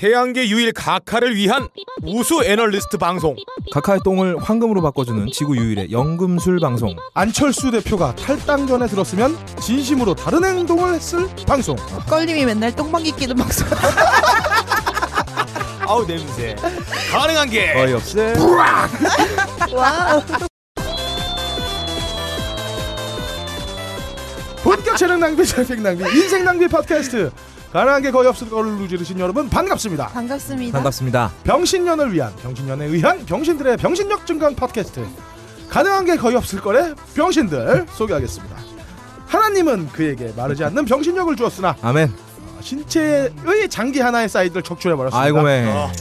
태양계 유일 각하를 위한 우수 애널리스트 방송 각하의 똥을 황금으로 바꿔주는 지구 유일의 연금술 방송 안철수 대표가 탈당 전에 들었으면 진심으로 다른 행동을 했을 방송. 껄림이 맨날 똥방귀 끼는 방송. 아우 냄새 가능한 게 어이없애 와. 본격 재능 낭비, 트래픽 낭비, 인생 낭비 팟캐스트. 가능한 게 거의 없을 거를 누지르신 여러분 반갑습니다. 반갑습니다. 반갑습니다 병신년을 위한 병신년에 의한 병신들의 병신력 증강 팟캐스트. 가능한 게 거의 없을 거래 병신들 소개하겠습니다. 하나님은 그에게 마르지 않는 병신력을 주었으나 아멘 신체의 장기 하나의 사이드를 적출해 버렸습니다. 아이고 매 어,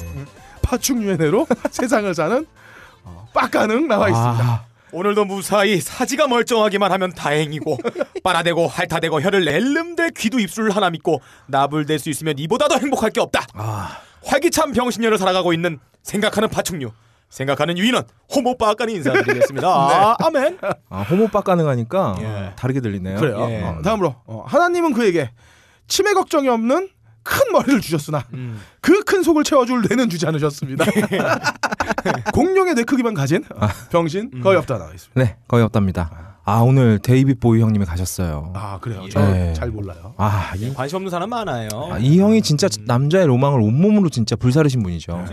파충류의 세상을 사는 어, 빡가능 나와 있습니다. 아, 오늘도 무사히 사지가 멀쩡하기만 하면 다행이고 빨아대고 핥아대고 혀를 낼름대 귀도 입술 하나 믿고 나불댈 수 있으면 이보다 더 행복할 게 없다. 아, 활기찬 병신년을 살아가고 있는 생각하는 파충류 생각하는 유인원 호모빠까는 인사드리겠습니다. 아, 아멘. 아, 호모빠 가능하니까 예. 다르게 들리네요. 그래요. 예. 어, 다음으로. 어, 하나님은 그에게 치매 걱정이 없는 큰 머리를 주셨으나 음. 그큰 속을 채워줄 뇌는 주지 않으셨습니다. 공룡의 뇌 크기만 가진 어, 병신 음. 거의 없다 나와 있습니다. 네 거의 없답니다 아 오늘 데이빗 보이 형님이 가셨어요 아 그래요. 예. 저 네. 잘 몰라요. 아, 이, 관심 없는 사람 많아요 아, 이 형이 진짜 남자의 로망을 온몸으로 진짜 불사르신 분이죠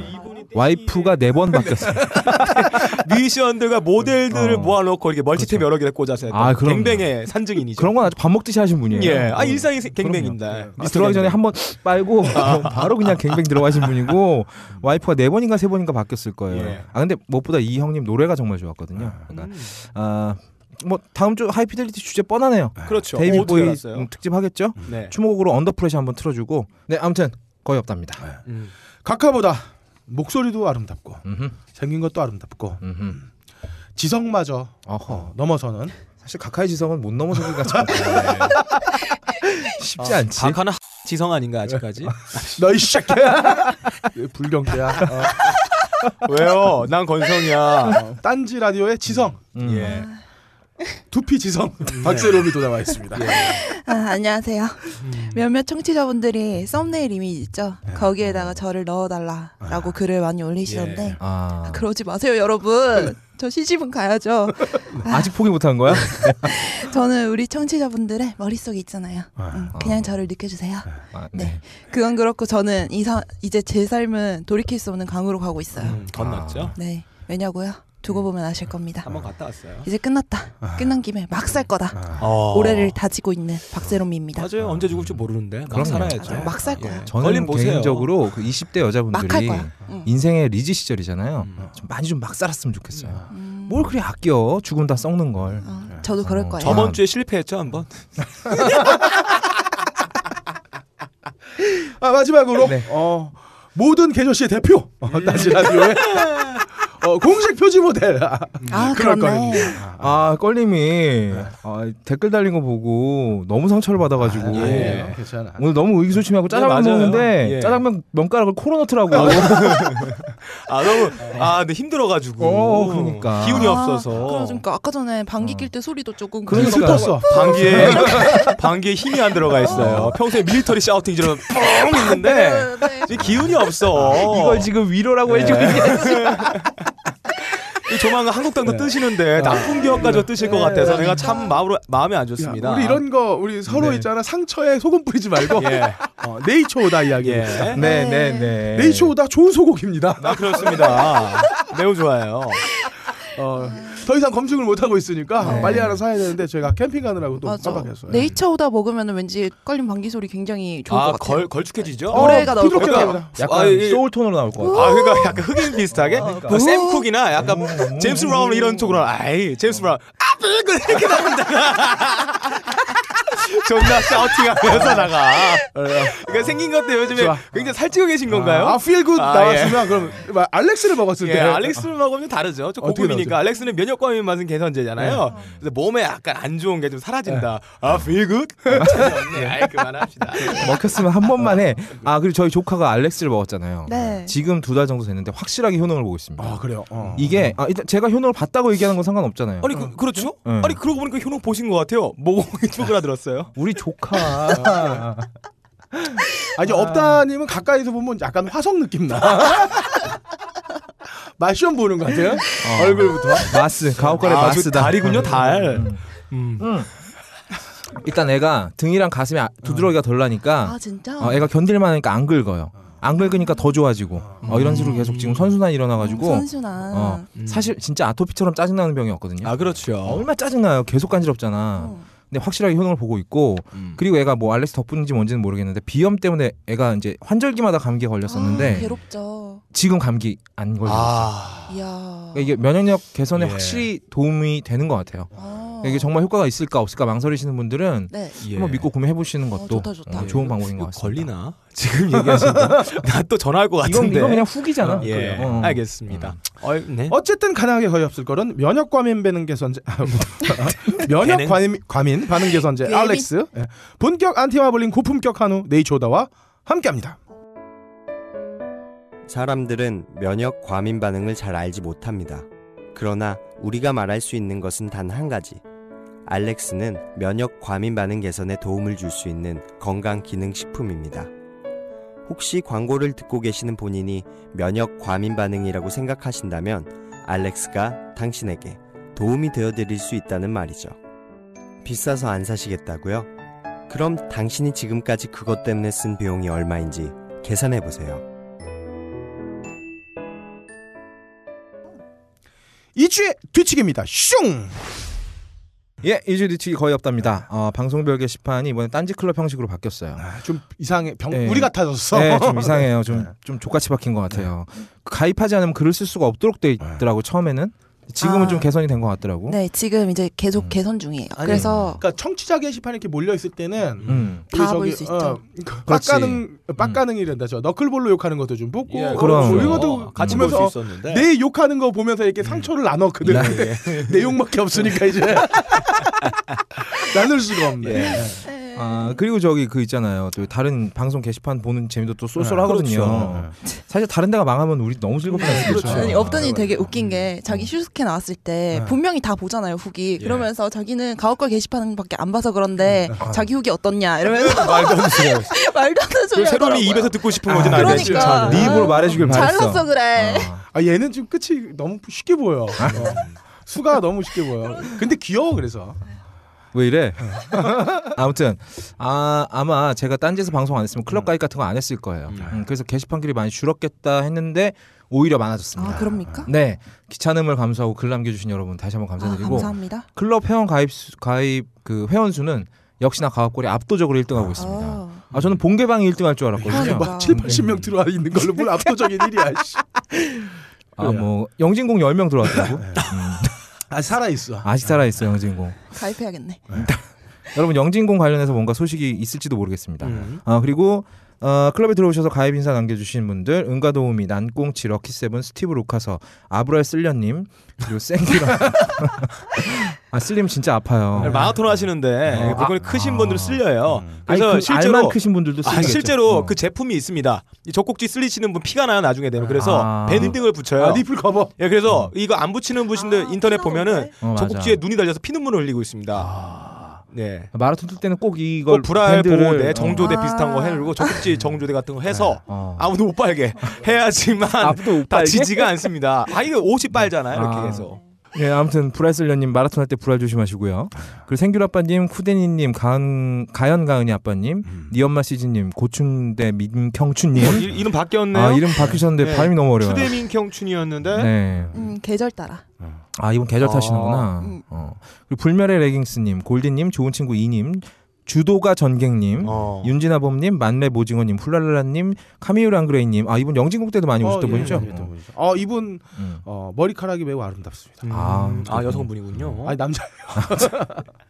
와이프가 네 번 바뀌었어요 뮤지션들과 모델들을 어. 모아놓고 이렇게 멀티탭 여러 개를 꽂아서 아, 그럼요. 갱뱅의 산증인이죠 그런 건 아주 밥 먹듯이 하신 분이에요 예, 아 어. 일상이. 갱뱅입니다 네. 아, 들어가기 전에 갱뱅. 한번 빨고 바로 그냥 갱뱅 들어가신 분이고 와이프가 네 번인가 세 번인가 바뀌었을 거예요. 예. 아 근데 무엇보다 이 형님 노래가 정말 좋았거든요. 그러니까 음. 아 뭐 다음 주 하이피델리티 주제 뻔하네요. 그렇죠 데이빗 어, 어떻게 보이 알았어요? 음, 특집 하겠죠? 네. 추모곡으로 Under Pressure 한번 틀어주고 네 아무튼 거의 없답니다. 음. 각하보다 목소리도 아름답고 음흠, 생긴 것도 아름답고 음흠. 지성마저 어허. 어, 넘어서는 사실 각하의 지성은 못 넘어서기가 참 쉽지 않지. 각하는 지성 아닌가 아직까지? 너이 새끼야 불경태야. 어, 왜요? 난 건성이야. 어, 딴지 라디오의 지성 음. 예. 두피 지성 박세롬이 또 나와 있습니다. 아, 안녕하세요. 몇몇 청취자분들이 썸네일 이미지 있죠. 거기에다가 저를 넣어달라라고 글을 많이 올리시던데 아 그러지 마세요, 여러분. 저 시집은 가야죠. 아직 포기 못한 거야? 저는 우리 청취자분들의 머릿속에 있잖아요. 아. 음, 그냥 저를 느껴주세요. 아, 네. 그건 그렇고 저는 이사, 이제 제 삶은 돌이킬 수 없는 강으로 가고 있어요. 음, 건넜죠? 네. 왜냐고요? 두고 보면 아실 겁니다. 한번 갔다 왔어요. 이제 끝났다. 끝난 김에 막 살 거다. 어. 올해를 다지고 있는 박세롬입니다. 맞아요. 언제 죽을지 모르는데 막 그럼요. 살아야죠. 맞아요. 막살 거예요. 저는 걸림 보세요. 개인적으로 그 20대 막할 여자분들이 거야. 응. 인생의 리즈 시절이잖아요. 음. 좀 많이 좀 막 살았으면 좋겠어요. 음. 뭘 그리 아껴 죽으면 다 썩는 걸. 어, 저도 그럴 어, 거예요. 저번 주에 실패했죠 한번. 아 마지막으로 네. 어, 모든 개조 씨의 대표 어, 딴지 라디오의 어, 공식 표지 모델 아, 아, 그럴. 거예요. 아 껄림이 아, 댓글 달린 거 보고 너무 상처를 받아가지고 아, 예. 괜찮아. 오늘 너무 의기소침하고 짜장면 네. 먹는데 예. 짜장면 면가락을 코로 넣더라고. 아 너무 아 근데 힘들어가지고. 어, 그러니까. 기운이 아, 없어서. 그러니까 아까 전에 방귀 낄 때 소리도 조금. 그래서 슬펐어. 방귀에 방귀에 힘이 안 들어가 있어요. 평소에 밀리터리 샤우팅 지르면 뻥 있는데 네, 네. 이제 기운이 없어. 이걸 지금 위로라고 네. 해주고 있는 이 조만간 한국당도 뜨시는데 나쁜 기억까지 뜨실 것 같아서 내가 참 마음으로 마음에 안 좋습니다. 야, 우리 이런 거 우리 서로 네. 있잖아 상처에 소금 뿌리지 말고 예. 어, 네이처 오다 이야기. 예. 네네 네. 네이처 오다 좋은 소고기입니다. 나 그렇습니다. 매우 좋아요. 어, 더 이상 검증을 못 하고 있으니까 네. 빨리 하나 사야 되는데 제가 캠핑 가느라고 또 맞아. 깜빡했어요. 네이처 오다 먹으면 왠지 걸린 방귀 소리 굉장히 좋을 것 같아요. 아걸 걸쭉해지죠? 어, 노래가 나올 것 부드럽게 같아요. 나옵니다. 약간 아, 이- 소울 톤으로 나올 것 같아. 아 그러니까 약간 흑인 비슷하게 그러니까. 뭐샘 쿡이나 약간 제임스 브라운 이런 쪽으로 아이 제임스 브라운 아 비글 이렇게 나온다. 존나 샤우팅하면서 나가. 그러니까 생긴 것도 요즘에 좋아. 굉장히 살찌고 계신 건가요? 아, 필굿 아, 나왔으면 그럼 막 알렉스를 먹었을 예, 때 알렉스를 먹으면 다르죠. 좀 고급이니까 알렉스는 면역과민 맛은 개선제잖아요. 그래서 몸에 약간 안 좋은 게 좀 사라진다. 아, feel good? 재미없네. 아이, 그만합시다. 먹혔으면 한 번만 해. 아 그리고 저희 조카가 알렉스를 먹었잖아요. 네. 지금 두 달 정도 됐는데 확실하게 효능을 보고 있습니다. 아 그래요. 어. 이게 아, 일단 제가 효능을 봤다고 얘기하는 건 상관없잖아요. 아니, 그, 그렇죠? 응. 아니, 그러고 보니까 효능 보신 것 같아요. 모공이 쪼그라들었어요. 우리 조카 아 이제 업다님은 가까이서 보면 약간 화성 느낌 나. 마시험 보는 것 같아요. 얼굴부터. 마스 가옥걸의 아, 저 마스다. 달이군요 달. 음. 일단 애가 등이랑 가슴이 아- 두드러기가 덜 나니까 아 진짜? 어, 애가 견딜만 하니까 안 긁어요. 안 긁으니까 더 좋아지고 어, 이런 식으로 계속 지금 선순환 일어나가지고 선순환. 어, 음. 사실 진짜 아토피처럼 짜증나는 병이었거든요. 아 그렇죠. 얼마 나 짜증나요. 계속 간지럽잖아. 어. 근데 확실하게 효능을 보고 있고 음. 그리고 애가 뭐 알렉스 덕분인지 뭔지는 모르겠는데 비염 때문에 애가 이제 환절기마다 감기에 아, 걸렸었는데 괴롭죠. 지금 감기 안 걸렸어요. 아. 그러니까 이게 면역력 개선에 예. 확실히 도움이 되는 것 같아요. 아. 이게 정말 효과가 있을까 없을까 망설이시는 분들은 네. 예. 한번 믿고 구매해 보시는 어, 것도 좋다, 좋다. 어, 좋은 방법인 것 같습니다. 걸리나? 지금 얘기하시니까 나또 전화할 것 이건, 같은데. 이건 그냥 후기잖아. 예. 어. 알겠습니다. 어, 네. 어쨌든 가능하게 거의 없을 거는 면역 과민 반응 개선제 아, 뭐, 면역? 과민, 과민 반응 개선제? 알렉스 예. 본격 안티마블링 고품격 한우 네이처다와 함께합니다. 사람들은 면역 과민 반응을 잘 알지 못합니다. 그러나 우리가 말할 수 있는 것은 단 한 가지. 알렉스는 면역 과민 반응 개선에 도움을 줄 수 있는 건강 기능 식품입니다. 혹시 광고를 듣고 계시는 본인이 면역 과민 반응이라고 생각하신다면 알렉스가 당신에게 도움이 되어 드릴 수 있다는 말이죠. 비싸서 안 사시겠다고요? 그럼 당신이 지금까지 그것 때문에 쓴 비용이 얼마인지 계산해 보세요. 이주의 뒤치기입니다. 슝. 예, 이주 뒤치기 거의 없답니다. 어, 방송별 게시판이 이번에 딴지 클럽 형식으로 바뀌었어요. 아, 좀 이상해 병 예. 우리 같아졌어. 네, 좀 이상해요. 좀, 네. 좀 족같이 박힌 것 같아요. 가입하지 않으면 글을 쓸 수가 없도록 돼 있더라고 처음에는. 지금은 아. 좀 개선이 된 것 같더라고. 네, 지금 이제 계속 음. 개선 중이에요. 아니, 그래서 그러니까 청취자 게시판 이렇게 몰려 있을 때는 음. 다 저기, 볼수 있죠. 어, 그렇지. 빡가능 빡가능이란다. 저 너클볼로 욕하는 것도 좀 보고 예, 그럼. 뭐 이것도 같이 볼 수 있었는데. 내 욕하는 거 보면서 이렇게 상처를 나눠 그들 네. 내용밖에 없으니까 이제 나눌 수가 없네. 예. 아 그리고 저기 그 있잖아요. 또 다른 방송 게시판 보는 재미도 또 쏠쏠하거든요. 그렇죠. 사실 다른 데가 망하면 우리 너무 않습니까? 그렇죠. 아니 되게 웃긴 게 자기 슈스케 나왔을 때 네. 분명히 다 보잖아요 후기 예. 그러면서 자기는 가옥걸 게시판밖에 안 봐서 그런데 아. 자기 후기 어떻냐 이러면서 말도 안 되는 말도 안 되는 소리 하더라고요. 입에서 듣고 싶은 거지 아, 대한 그러니까. 네 입으로 말해주길 바랬어. 잘났어 그래 어. 아 얘는 지금 끝이 너무 쉽게 보여. 어. 수가 너무 쉽게 보여. 근데 귀여워 그래서. 왜 이래? 아무튼 아 아마 제가 딴지에서 방송 안 했으면 클럽 가입 같은 거 안 했을 거예요. 음, 그래서 게시판들이 많이 줄었겠다 했는데 오히려 많아졌습니다. 아 그럽니까? 네 귀찮음을 감수하고 글 남겨주신 여러분 다시 한번 아, 감사드리고 감사합니다 클럽 회원 가입 수, 가입 그 회원 수는 역시나 가업골이 압도적으로 1등하고 있습니다. 아, 아 저는 본개방이 1등할 줄 알았거든요. 그러니까. 막 7, 80명 들어와 있는 걸로 뭘 압도적인 일이야. 씨. 아뭐 영진공 10명 들어왔다고. 음, 아 살아 있어. 아직 살아 있어요 영진공. 가입해야겠네 여러분 영진공 관련해서 뭔가 소식이 있을지도 모르겠습니다. 음. 아 그리고 어, 클럽에 들어오셔서 가입 인사 남겨주신 분들 은가 도우미 난꽁치 럭키세븐 스티브 루카서 아브랄 쓸려님 그리고 생기라 아 쓸림 진짜 아파요. 마라톤 하시는데 어, 물건이 아, 크신 아. 분들 쓸려요. 아니, 그래서 그 실제로 알만 크신 분들도 아. 실제로 어. 그 제품이 있습니다. 이 젖꼭지 쓸리시는 분 피가 나요 나중에 되면 그래서 아. 밴드를 붙여요. 아 nipple cover. 예, 그래서 이거 안 붙이는 분들 아, 인터넷 보면은. 어. 젖꼭지에 눈이 달려서 피눈물을 흘리고 있습니다. 아. 네. 마라톤 뛸 때는 꼭 이걸 꼭 불알 보호대, 정조대 어. 비슷한 거 아. 해주고 젖꼭지 정조대 같은 거 해서 어. 아무도 못 빨게 해야지만 아무도 못다 빨게? 지지가 않습니다. 아 이거 옷이 빨잖아요 이렇게 아. 해서. 예, 아무튼 불알쓸려님 마라톤 할 때 불알 조심하시고요. 그리고 생귤 아빠님, 쿠데니님, 가은 가연 가은이 아빠님, 니 엄마 시즈님, 고춘대 민경춘님. 어, 이, 이름 바뀌었네요. 아 이름 바뀌셨는데 네. 발음이 너무 어려워요. 추대 민 경춘이었는데 네. 음 계절 따라 아 이분 계절 아, 타시는구나. 음. 어. 그리고 불멸의 레깅스님, 골드님, 좋은 친구 이님, 주도가 전갱님, 어. 윤진아범님, 만렙 오징어님, 훌랄랄라님, 카미우르 안그레이님. 아 이분 영진국 때도 많이 오셨던 어, 분이죠. 예, 예, 예, 어 이분 음. 어, 머리카락이 매우 아름답습니다. 음, 아, 아, 여성분이군요. 아니 남자.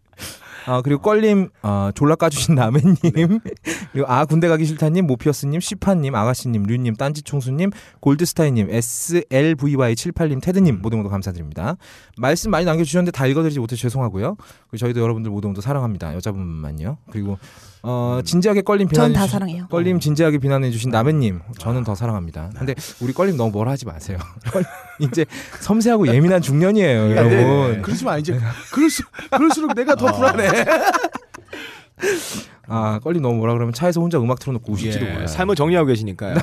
아 그리고 껄림 아, 졸라 까주신 남해님 네. 그리고 아 군대 가기 싫다님 모피어스님 시파님 아가씨님 류님 딴지총수님 골드스타이님 SLVY78님 테드님 모두 모두 감사드립니다. 말씀 많이 남겨주셨는데 다 읽어드리지 못해 죄송하고요. 그리고 저희도 여러분들 모두 모두 사랑합니다. 여자분만요. 그리고 어, 진지하게 껄림 전 비난해 다 주신 사랑해요. 껄림 진지하게 비난해 주신 남해님 저는 더 사랑합니다. 근데 우리 껄림 너무 뭐라 하지 마세요. 이제 섬세하고 예민한 중년이에요 네, 여러분. 그러시면 이제 그럴수 그럴수록 내가 더 불안해. 아 껄림 너무 뭐라 그러면 차에서 혼자 음악 틀어놓고 우실지도 예, 몰라요. 삶을 정리하고 계시니까요.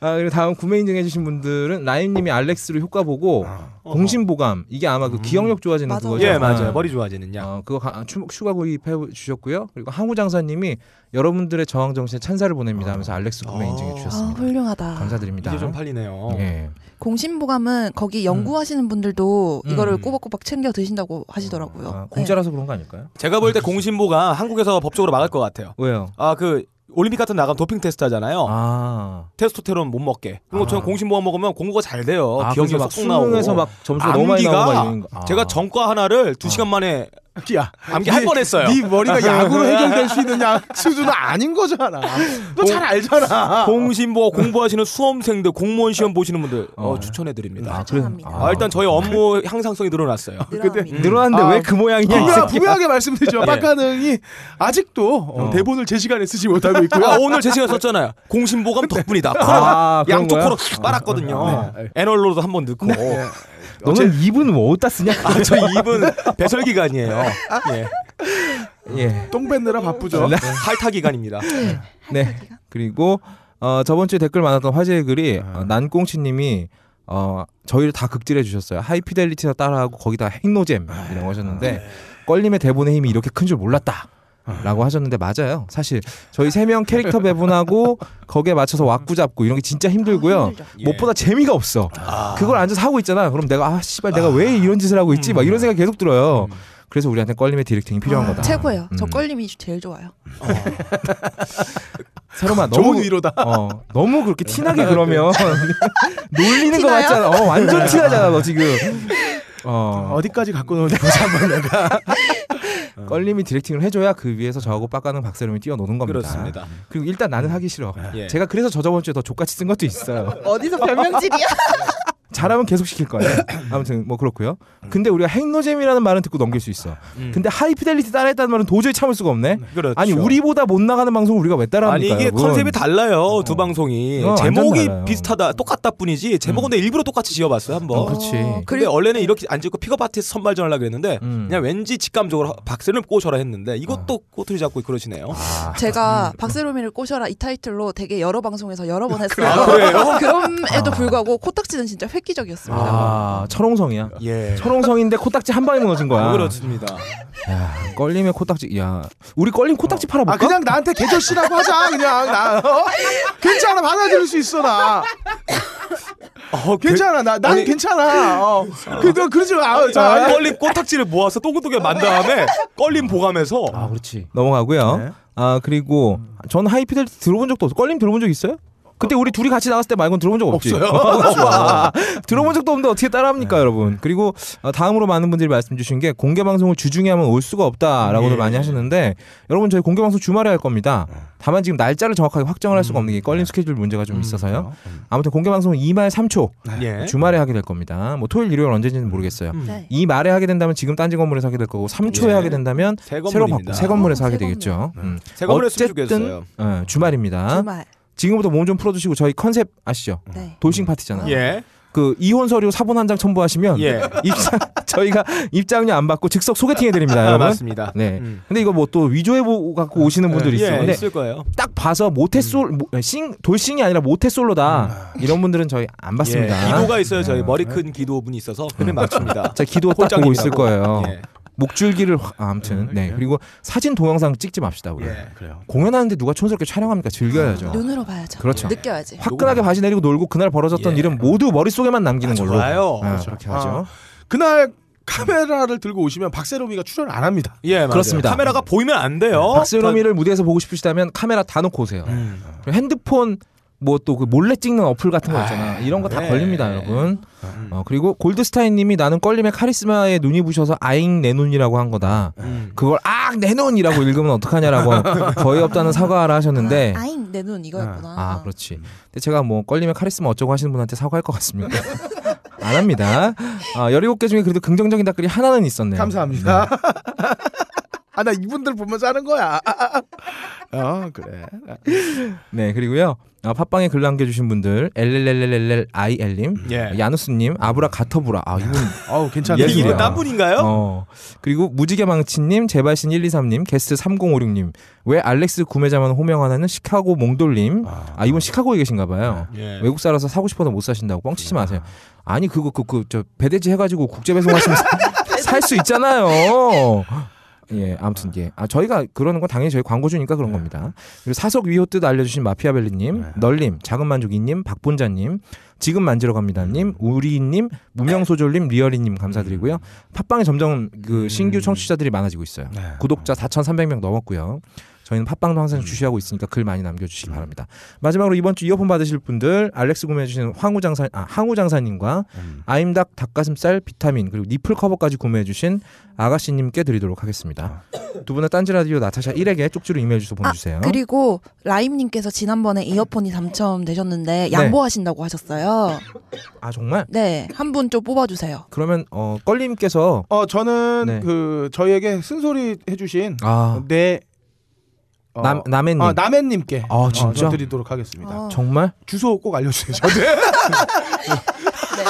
아 그리고 다음 구매 인증해주신 분들은 라임님이 알렉스로 효과 보고 공신보감 이게 아마 그 기억력 좋아지는 맞아. 그거죠. 예, 맞아요. 아. 머리 좋아지는 약. 어, 그거 가- 추, 추가 구입해 주셨고요. 그리고 항우 장사님이 여러분들의 저항 정신에 찬사를 보냅니다 하면서 알렉스 구매 아. 인증해 아, 주셨습니다. 훌륭하다. 감사드립니다. 이제 좀 팔리네요. 예. 공신보감은 거기 연구하시는 분들도 음. 이거를 꼬박꼬박 챙겨 드신다고 하시더라고요. 아, 네. 공짜라서 그런 거 아닐까요? 제가 볼 때 공신보가 한국에서 법적으로 막을 것 같아요. 왜요? 아 그 올림픽 같은 데 나가면 도핑 테스트 하잖아요. 아, 테스토테론 못 먹게. 그리고 아. 저는 공신보가 먹으면 공부가 잘 돼요. 아 기억이 막 쏙쏙 나오고. 수능에서 막 점수가 너무 많이 나오고 막 이런 거. 아. 제가 전과 하나를 두 시간 만에 야, 암기 할 뻔했어요. 네 머리가 약으로 해결될 수 있는 약 수준은 아닌 거잖아. 너 잘 알잖아. 공신보 공부하시는 수험생들 공무원 시험 보시는 분들 어, 어. 추천해 드립니다. 아, 추천합니다. 아, 일단 저희 업무 향상성이 늘어났어요. 늘어납니다. 늘어났는데 아, 왜그 모양이냐? 이 분명. 분명하게 말씀드리죠. 예. 빡가능이 아직도 어, 어. 대본을 제 시간에 쓰지 못하고 있고요. 아, 오늘 제 시간 썼잖아요. 공신보감 덕분이다. 아, 그런 양쪽? 코로 쑥 빨았거든요. 네. 애널로도 한 번 넣고. 너는 입은 뭐 어디다 쓰냐? 아, 저 입은 배설 기간이에요. 예. 예. 똥 뱉느라 바쁘죠. 네. 할타 기간입니다. 네. 그리고 어, 저번 주에 댓글 많았던 화제의 글이 아. 어, 난꽁치님이 어, 저희를 다 극질해 주셨어요. 하이피델리티나 따라하고 거기다 핵노잼 이런 거 하셨는데 껄림의 대본의 힘이 이렇게 큰 줄 몰랐다. 라고 하셨는데 맞아요. 사실 저희 세 명 캐릭터 배분하고 거기에 맞춰서 왁구 잡고 이런 게 진짜 힘들고요. 아, 힘들죠. 예. 무엇보다 재미가 없어. 아. 그걸 앉아서 하고 있잖아. 그럼 내가 아 씨발 내가 왜 이런 짓을 하고 있지? 막 이런 생각 이 계속 들어요. 음. 그래서 우리한테 껄림의 디렉팅이 필요한 아, 거다. 최고예요. 저 음. 껄림이 제일 좋아요. 새로만 좋은 너무 위로다. 어 너무 그렇게 티나게 그러면 놀리는 거? 같잖아. 어 완전 티나잖아 너 지금. 어 어디까지 갖고 노는지 보자 한번 내가. 껄림이 디렉팅을 해줘야 그 위에서 저하고 빡가는 박세롬이 뛰어노는 겁니다. 그렇습니다. 그리고 일단 나는 하기 싫어. 예. 제가 그래서 저 저번 주에 더 족같이 쓴 것도 있어요. 어디서 별명질이야? 잘하면 계속 시킬 거예요. 아무튼 뭐 그렇고요. 근데 우리가 핵노잼이라는 말은 듣고 넘길 수 있어. 음. 근데 하이피델리티 따라했다는 말은 도저히 참을 수가 없네. 그렇죠. 아니 우리보다 못 나가는 방송을 우리가 왜 아니 따라합니까? 이게 여러분? 컨셉이 달라요 두 방송이 어, 제목이 달라요. 비슷하다 똑같다 뿐이지 제목은 내가 일부러 똑같이 지어봤어요 한 번 어, 그렇지. 근데 원래는 이렇게 안 짓고 pickup artist 선발전 하려고 그랬는데 음. 그냥 왠지 직감적으로 박세를 꼬셔라 했는데 이것도 꼬투리 잡고 그러시네요 아, 제가 박세롬이를 꼬셔라 이 타이틀로 되게 여러 방송에서 여러 번 했어요. 아, 그래요? 그럼에도 불구하고 코딱지는 진짜 획기적이었습니다. 아 철옹성이야. 예 철옹성인데 코딱지 한 방에 무너진 거야. 그렇습니다 야, 껄림의 코딱지. 야, 우리 껄림 코딱지 팔아볼까? 아 그냥 나한테 개조씨라고 하자 그냥 나 어? 괜찮아 받아들일 수 있어 나 어, 괜찮아 나난 아니- 괜찮아 어. 그너 그러지 마 아, 자, 자, 껄림 꼬탁지를 모아서 동글동글 만 다음에 껄림 보감해서 아, 그렇지. 넘어가고요. 네. 아 그리고 전 하이피델리티 들어본 적도 없어. 껄림 들어본 적 있어요? 그때 우리 둘이 같이 나갔을 때 말고는 들어본 적 없지. 없어요. 들어본 적도 없는데 어떻게 따라합니까, 여러분? 그리고 어, 다음으로 많은 분들이 말씀 주신 게 공개 방송을 주중에 하면 올 수가 없다라고들 예. 많이 하셨는데 여러분 저희 공개 방송 주말에 할 겁니다. 다만 지금 날짜를 정확하게 확정을 할 수가 없는 게 껄림 스케줄 문제가 좀 있어서요. 아무튼 공개 방송은 2말 3초 예. 주말에 하게 될 겁니다. 뭐 토요일, 일요일 언제인지는 모르겠어요. 음. 네. 이 말에 하게 된다면 지금 딴지 건물에서 하게 될 거고 3초에 예. 하게 된다면 새 새로. 바꾸 새 건물에서 어, 하게 새 되겠죠. 음. 새 건물 했으면 어쨌든. 어, 주말입니다. 주말. 지금부터 몸 좀 풀어주시고 저희 컨셉 아시죠? 네. 돌싱 파티잖아요. 예. 그 이혼 서류 사본 한 장 첨부하시면 예. 입장 저희가 입장료 안 받고 즉석 소개팅 해드립니다, 아, 여러분. 맞습니다. 네. 음. 근데 이거 뭐 또 위조해보 갖고 오시는 분들이 있어요. 예, 근데 있을 거예요. 딱 봐서 모태솔 모- 싱 돌싱이 아니라 모태솔로다 이런 분들은 저희 안 받습니다. 예, 기도가 있어요. 저희 머리 큰 기도분이 있어서 그래 맞춥니다. 자 기도 딱 보고 있을. 거예요. 예. 목줄기를 확- 아, 아무튼 네 그리고 사진 동영상 찍지 맙시다 우리. 예. 그래요 공연하는데 누가 촌스럽게 촬영합니까? 즐겨야죠. 눈으로 봐야죠. 그렇죠. 느껴야지. 화끈하게 바지 내리고 놀고 그날 벌어졌던 예. 일은 모두 머릿속에만 남기는 걸로. 좋아요. 아, 그렇죠. 그렇게 하죠. 그날 카메라를 들고 오시면 박세롬이가 출연을 안 합니다 예, 맞아요. 그렇습니다. 카메라가 보이면 안 돼요. 박세롬이를 무대에서 보고 싶으시다면 카메라 다 놓고 오세요. 음. 핸드폰 뭐 또 그 몰래 찍는 어플 같은 거 있잖아. 이런 거 다 네. 걸립니다, 여러분. 음. 어, 그리고 골드스타인님이 나는 껄림의 카리스마에 눈이 부셔서 아잉 내 눈이라고 한 거다. 음. 그걸 악내 눈이라고 읽으면 어떡하냐라고 거의 없다는 사과를 하셨는데. 아, 아잉 내 눈 이거였구나. 아, 그렇지. 근데 제가 뭐 껄림의 카리스마 어쩌고 하시는 분한테 사과할 것 같습니까? 안 합니다. 아, 17개 중에 그래도 긍정적인 댓글이 하나는 있었네요. 감사합니다 아 나 이분들 보면서 하는 거야. 어 그래. 네 그리고요 아, 팟빵에 글 남겨주신 분들 LLLLLIL님 예. 야누스님 아브라 가터브라 아 이분 어우 괜찮네. 예, 이분. 딴 분인가요? 어 그리고 무지개 망치님 제발신 123님 게스트 3056님 왜 알렉스 구매자만 호명하는 시카고 몽돌님 아 이분 시카고에 계신가봐요 예. 외국 살아서 사고 싶어도 못 사신다고 뻥치지 마세요 아니 그거 그 그 저 배대지 해가지고 국제 배송하시면 살 수 있잖아요 예, 아무튼 예. 아 저희가 그러는 건 당연히 저희 광고주니까 그런 겁니다. 그리고 사석 위호 뜻 알려주신 마피아벨리님, 널님, 작은 만족이님, 박본자님, 지금 만지러 갑니다님, 우리님, 무명소졸님, 리얼이님 감사드리고요. 팟빵에 점점 그 신규 청취자들이 많아지고 있어요. 구독자 4,300명 넘었고요. 저희는 팟빵도 항상 주시하고 있으니까 글 많이 남겨주시기 바랍니다. 마지막으로 이번 주 이어폰 받으실 분들 알렉스 구매해주신 황우 장사 아, 항우 장사님과 아임닭 닭가슴살 비타민 그리고 니플 커버까지 구매해주신 아가씨님께 드리도록 하겠습니다. 두 분은 딴지 라디오 나타샤 1에게 쪽지로 이메일 주소 보내주세요. 아, 그리고 라임님께서 지난번에 이어폰이 당첨되셨는데 양보하신다고 하셨어요. 아 정말? 네, 한 분 좀 뽑아주세요. 그러면 어 껄님께서 어 저는 네. 그 저희에게 쓴소리 해주신 아 내 어, 남 남해님 아, 남해님께 아, 진짜? 어, 드리도록 하겠습니다. 어, 정말? 주소 꼭 알려주세요. 네.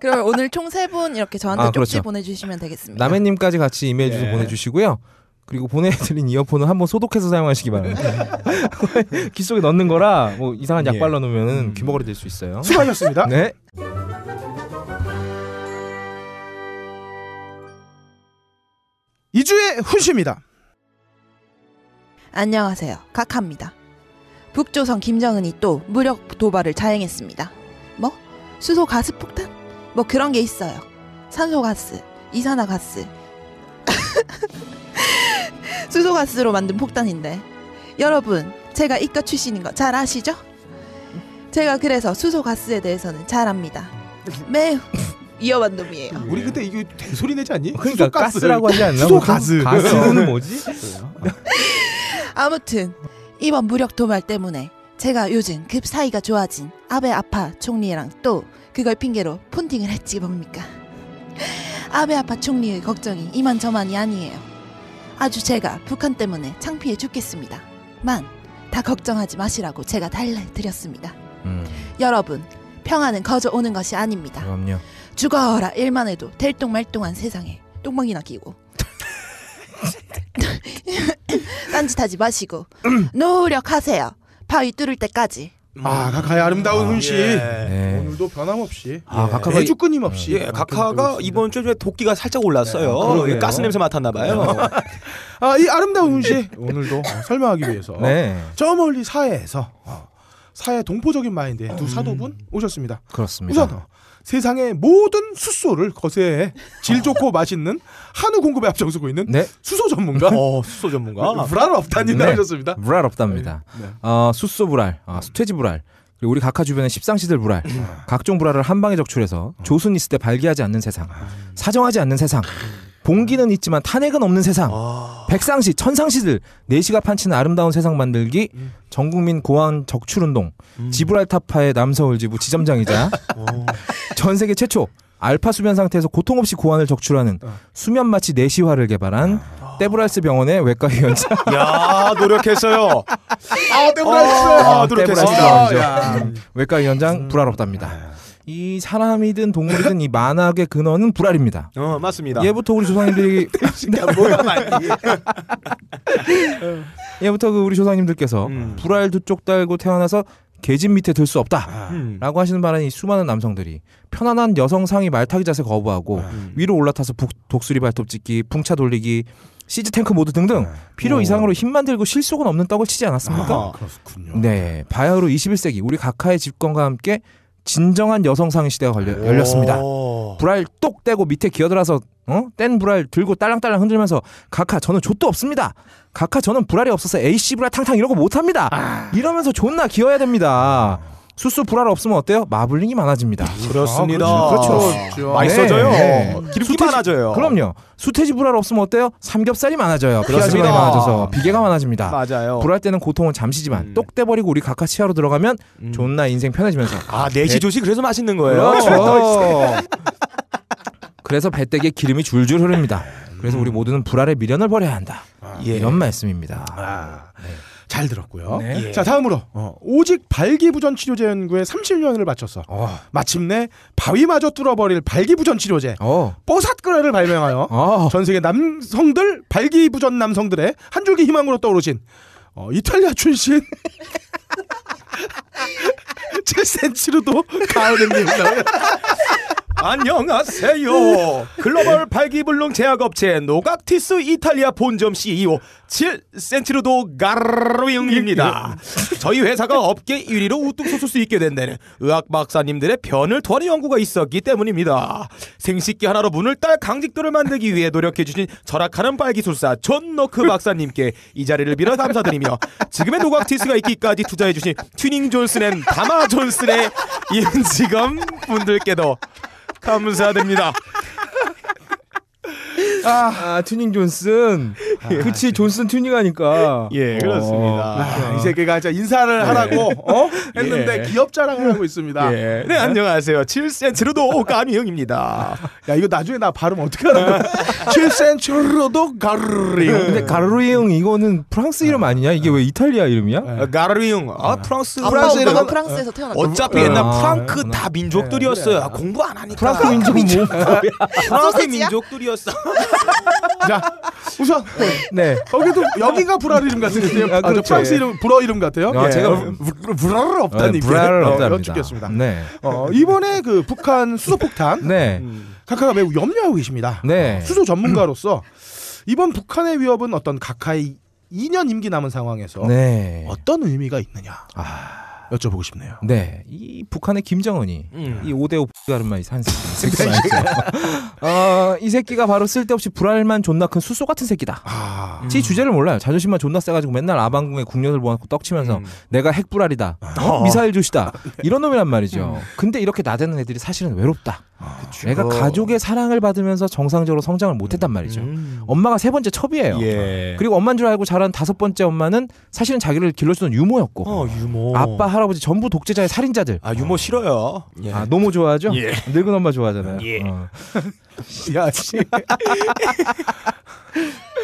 그러면 오늘 총 세 분 이렇게 저한테 아, 쪽지 그렇죠. 보내주시면 되겠습니다. 남해님까지 같이 이메일 주소 예. 보내주시고요. 그리고 보내드린 이어폰은 한번 소독해서 사용하시기 바랍니다. 귀 속에 넣는 거라 뭐 이상한 약 예. 발라 놓으면 귀머거리 될 수 있어요. 수고하셨습니다. 네. 이주의 훈시입니다. 안녕하세요. 카카입니다. 북조선 김정은이 또 무력 도발을 자행했습니다. 뭐? 수소 가스 폭탄? 뭐 그런 게 있어요. 산소 가스, 이산화 가스. 수소 가스로 만든 폭탄인데. 여러분, 제가 이과 출신인 거 잘 아시죠? 제가 그래서 수소 가스에 대해서는 잘 압니다. 매우 위험한 놈이에요. 우리 그때 이거 대소리 내지 않니? 그러니까 수소가스. 가스라고 하지 않나? 수소 뭐 가스. 가스는 뭐지? 아무튼 이번 무력 도발 때문에 제가 요즘 급 사이가 좋아진 아베 아파 총리랑 또 그걸 핑계로 폰팅을 했지 뭡니까? 아베 아파 총리의 걱정이 이만저만이 아니에요. 아주 제가 북한 때문에 창피해 죽겠습니다. 만 다 걱정하지 마시라고 제가 달래드렸습니다. 음, 여러분 평화는 거저 오는 것이 아닙니다. 그럼요. 죽어라 일만 해도 될똥말똥한 세상에 똥망이나 끼고 딴짓하지 마시고 노력하세요 바위 뚫을 때까지 아 카카의 아름다운 훈시. 예. 네. 오늘도 변함없이 아, 예. 각하가 애주 끊임없이 예, 각하가 이번 주에 도끼가 살짝 올랐어요. 네, 그러게요. 가스 냄새 맡았나 봐요. 아, 이 아름다운 훈시 오늘도 어, 설명하기 위해서 네, 저 멀리 사해에서 어, 사해 동포적인 마인드의 두 사도분 오셨습니다. 그렇습니다. 우선 어, 세상의 모든 숫소를 거세해 질 좋고 맛있는 한우 공급에 앞장서고 있는 네, 수소 전문가 어, 수소 전문가. 불알 없다님 네. 나오셨습니다. 불알 없답니다. 네. 어, 숫소 불알, 아, 수퇴지 불알, 그리고 우리 각하 주변의 십상시들 불알, 각종 불알을 한 방에 적출해서 조순 있을 때 발기하지 않는 세상, 사정하지 않는 세상, 봉기는 있지만 탄핵은 없는 세상, 아, 백상시, 천상시들 내시가 판치는 아름다운 세상 만들기, 전국민 고안 적출운동, 지브랄 타파의 남서울 지부 지점장이자 전 세계 최초 알파 수면 상태에서 고통 없이 고안을 적출하는 수면 마취 내시화를 개발한 떼브랄스 병원의 외과 의원자 야, 노력했어요. 아, 때문에 아, 떼브랄스. 노력했습니다. 병원이죠. 외과 의원장 불알없답니다. 이 사람이든 동물이든 이 만악의 근원은 불알입니다. 어, 맞습니다. 예부터 우리 조상님들이 뭐야, 많이. 예부터 그 우리 조상님들께서 음. 불알 두 쪽 달고 태어나서 계집 밑에 들 수 없다. 음. 라고 하시는 바람에 이 수많은 남성들이 편안한 여성 상의 말타기 자세 거부하고 음. 위로 올라타서 북- 독수리 발톱 찍기, 풍차 돌리기, 시즈 탱크 모드 등등 필요 오. 이상으로 힘만 들고 실속은 없는 떡을 치지 않았습니까? 아하. 그렇군요. 네, 바야흐로 21세기 우리 각하의 집권과 함께 진정한 여성 상의 시대가 걸려, 열렸습니다. 오. 불알 똑 떼고 밑에 기어들어서 어? 뗀 불알 들고 딸랑딸랑 흔들면서 각하 저는 족도 없습니다. 각하 저는 불알이 없어서 AC 불알 탕탕 이런 거 못합니다. 이러면서 존나 기어야 됩니다. 수수 불알 없으면 어때요? 마블링이 많아집니다. 그렇습니다. 아, 그렇죠. 그렇죠. 그렇죠. 맛있어져요. 네. 기름기 수태지- 많아져요. 그럼요. 수태지 불알 없으면 어때요? 삼겹살이 많아져요. 그렇습니다. 많아져서 비계가 많아집니다. 맞아요. 불알 때는 고통은 잠시지만 음. 똑 떼버리고 우리 각하 치아로 들어가면 음. 존나 인생 편해지면서 아, 내시조시 그래서 맛있는 거예요. 그렇죠. 그래서 배때기에 기름이 줄줄 흐릅니다. 그래서 우리 모두는 불알의 미련을 버려야 한다. 예. 이런 말씀입니다. 아, 잘 들었고요. 네. 예. 자 다음으로 어, 오직 발기부전 치료제 연구에 30년을 바쳤어. 어, 마침내 바위마저 뚫어버릴 발기부전 치료제 어, 뽀삿그레를 발명하여 어. 전 세계 남성들 발기부전 남성들의 한 줄기 희망으로 떠오르신 어, 이탈리아 출신 7cm로도 가르릉입니다. 안녕하세요. 글로벌 발기불능 제약업체 노각티스 이탈리아 본점 CEO 7센티로도 가르릉입니다. 저희 회사가 업계 1위로 우뚝 솟을 수 있게 된 데는 의학 박사님들의 변을 토하는 연구가 있었기 때문입니다. 생식기 하나로 문을 딸 강직도를 만들기 위해 노력해주신 절약하는 발기술사 존 노크 박사님께 이 자리를 빌어 감사드리며 지금의 노각티스가 있기까지 투자해주신 튜닝 존슨 앤 다마 존슨의 임직원 분들께도 감사드립니다. 아, 튜닝 존슨. 그치, 존슨 튜닝하니까. 예, 그렇습니다. 아, 이 새끼가 진짜 인사를 하라고 어? 했는데 예. 기업 자랑을 하고 있습니다. 예. 네, 안녕하세요. 7센트로도 까미형입니다. 야 이거 나중에 나 발음 어떻게 하는 거야? 7cm로도 가르링. 근데 가르르잉 이거는 프랑스 이름 아니냐? 이게 왜 이탈리아 이름이야? 가르용. 아, 프랑스. 아빠 프랑스 엄마가 이름은- 프랑스에서 태어났다. 어차피 옛날 아, 프랑크. 다 민족들이었어요. 아, 공부 안 하니까. 프랑스 민족은 뭐? 프랑스 소세지야? 민족들이었어. 자 우선 네. 거기도 여기가 불알 이름 같은데요. 아, 아, 저 그렇죠. 프랑스 이름 불어 이름 같아요. 아, 예. 제가 어, 불- 불알 없다는 얘기. 브라를 어, 없답니다. 여쭙겠습니다. 네. 어, 이번에 그 북한 수소 폭탄 네. 카카가 매우 염려하고 계십니다. 네. 수소 전문가로서 이번 북한의 위협은 어떤 각하의 2년 임기 남은 상황에서 네. 어떤 의미가 있느냐 아. 여쭤보고 싶네요. 네. 이 북한의 김정은이 음. 이 5대5 가르마이 한 새끼. 어, 이 새끼가 바로 쓸데없이 불알만 존나 큰 수소 같은 새끼다. 아, 지 주제를 몰라요. 자존심만 존나 세가지고 맨날 아방궁에 국녀들 모아놓고 떡치면서 음. 내가 핵불알이다. 어? 미사일 조시다. 이런 놈이란 말이죠. 근데 이렇게 나대는 애들이 사실은 외롭다. 내가 가족의 사랑을 받으면서 정상적으로 성장을 못했단 말이죠. 음. 엄마가 세 번째 첩이에요. 예. 그리고 엄마인 줄 알고 자란 다섯 번째 엄마는 사실은 자기를 길러주던 유모였고 어, 유모. 아빠 할아버지 전부 독재자의 살인자들. 아, 유모 싫어요. 예. 아 너무 좋아하죠? 예. 늙은 엄마 좋아하잖아요. 예. 어. 야, 씨.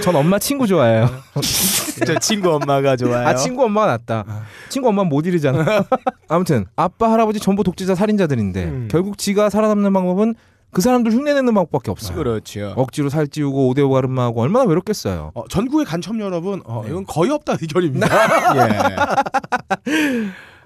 전 엄마 친구 좋아해요. 저 친구 엄마가 좋아요. 아 친구 엄마가 낫다. 친구 엄마는 못 이르잖아. 아무튼 아빠 할아버지 전부 독재자 살인자들인데 음. 결국 지가 살아남는 방법은 그 사람들 흉내내는 방법밖에 없어요. 그렇죠. 억지로 살찌우고 오대오 가름마하고 얼마나 외롭겠어요. 어, 전국의 간첩 여러분, 어, 이건 거의 없다 의견입니다. 예.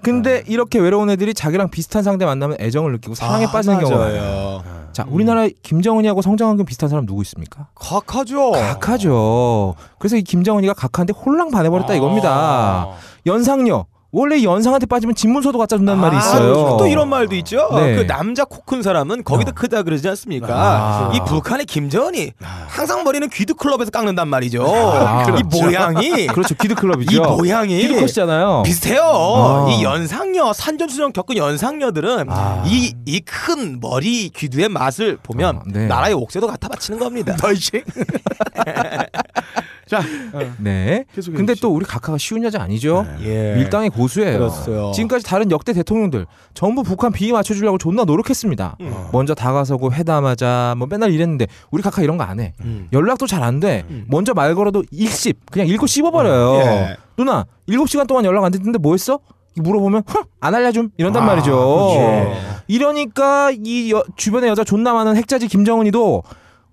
근데 이렇게 외로운 애들이 자기랑 비슷한 상대 만나면 애정을 느끼고 사랑에 아, 빠지는 경우가 많아요. 맞아요. 자, 우리나라 김정은이하고 성장환경 비슷한 사람 누구 있습니까? 각하죠. 각하죠. 그래서 이 김정은이가 각하한테 홀랑 반해버렸다 아. 이겁니다. 연상녀. 원래 이 연상한테 빠지면 진문서도 갖다 준다는 말이 아, 있어요. 또 이런 말도 있죠. 네. 그 남자 코 큰 사람은 거기도 어. 크다 그러지 않습니까? 아. 이 북한의 김정은이 항상 머리는 귀드 클럽에서 깎는단 말이죠. 아, 이 그렇죠. 모양이 그렇죠. 기드클럽이죠. 이 모양이 기드컷이잖아요. 비슷해요. 아. 이 연상녀 산전수전 겪은 연상녀들은 아. 이이 큰 머리 귀두의 맛을 보면 아, 네. 나라의 옥새도 갖다 바치는 겁니다. 자, 어, 네. 근데. 또 우리 각하가 쉬운 여자 아니죠. 예. 밀당의 고수예요. 그렇어요. 지금까지 다른 역대 대통령들 전부 북한 비위 맞춰주려고 존나 노력했습니다. 음. 먼저 다가서고 회담하자 뭐 맨날 이랬는데 우리 각하 이런 거 안 해. 음. 연락도 잘 안 돼. 음. 먼저 말 걸어도 일십 그냥 읽고 씹어버려요. 예. 누나 일곱 시간 동안 연락 안 됐는데 뭐 했어? 물어보면 흥, 안 알려줌 이런단 아, 말이죠. 그렇죠. 이러니까 이 여- 주변에 여자 존나 많은 핵자지 김정은이도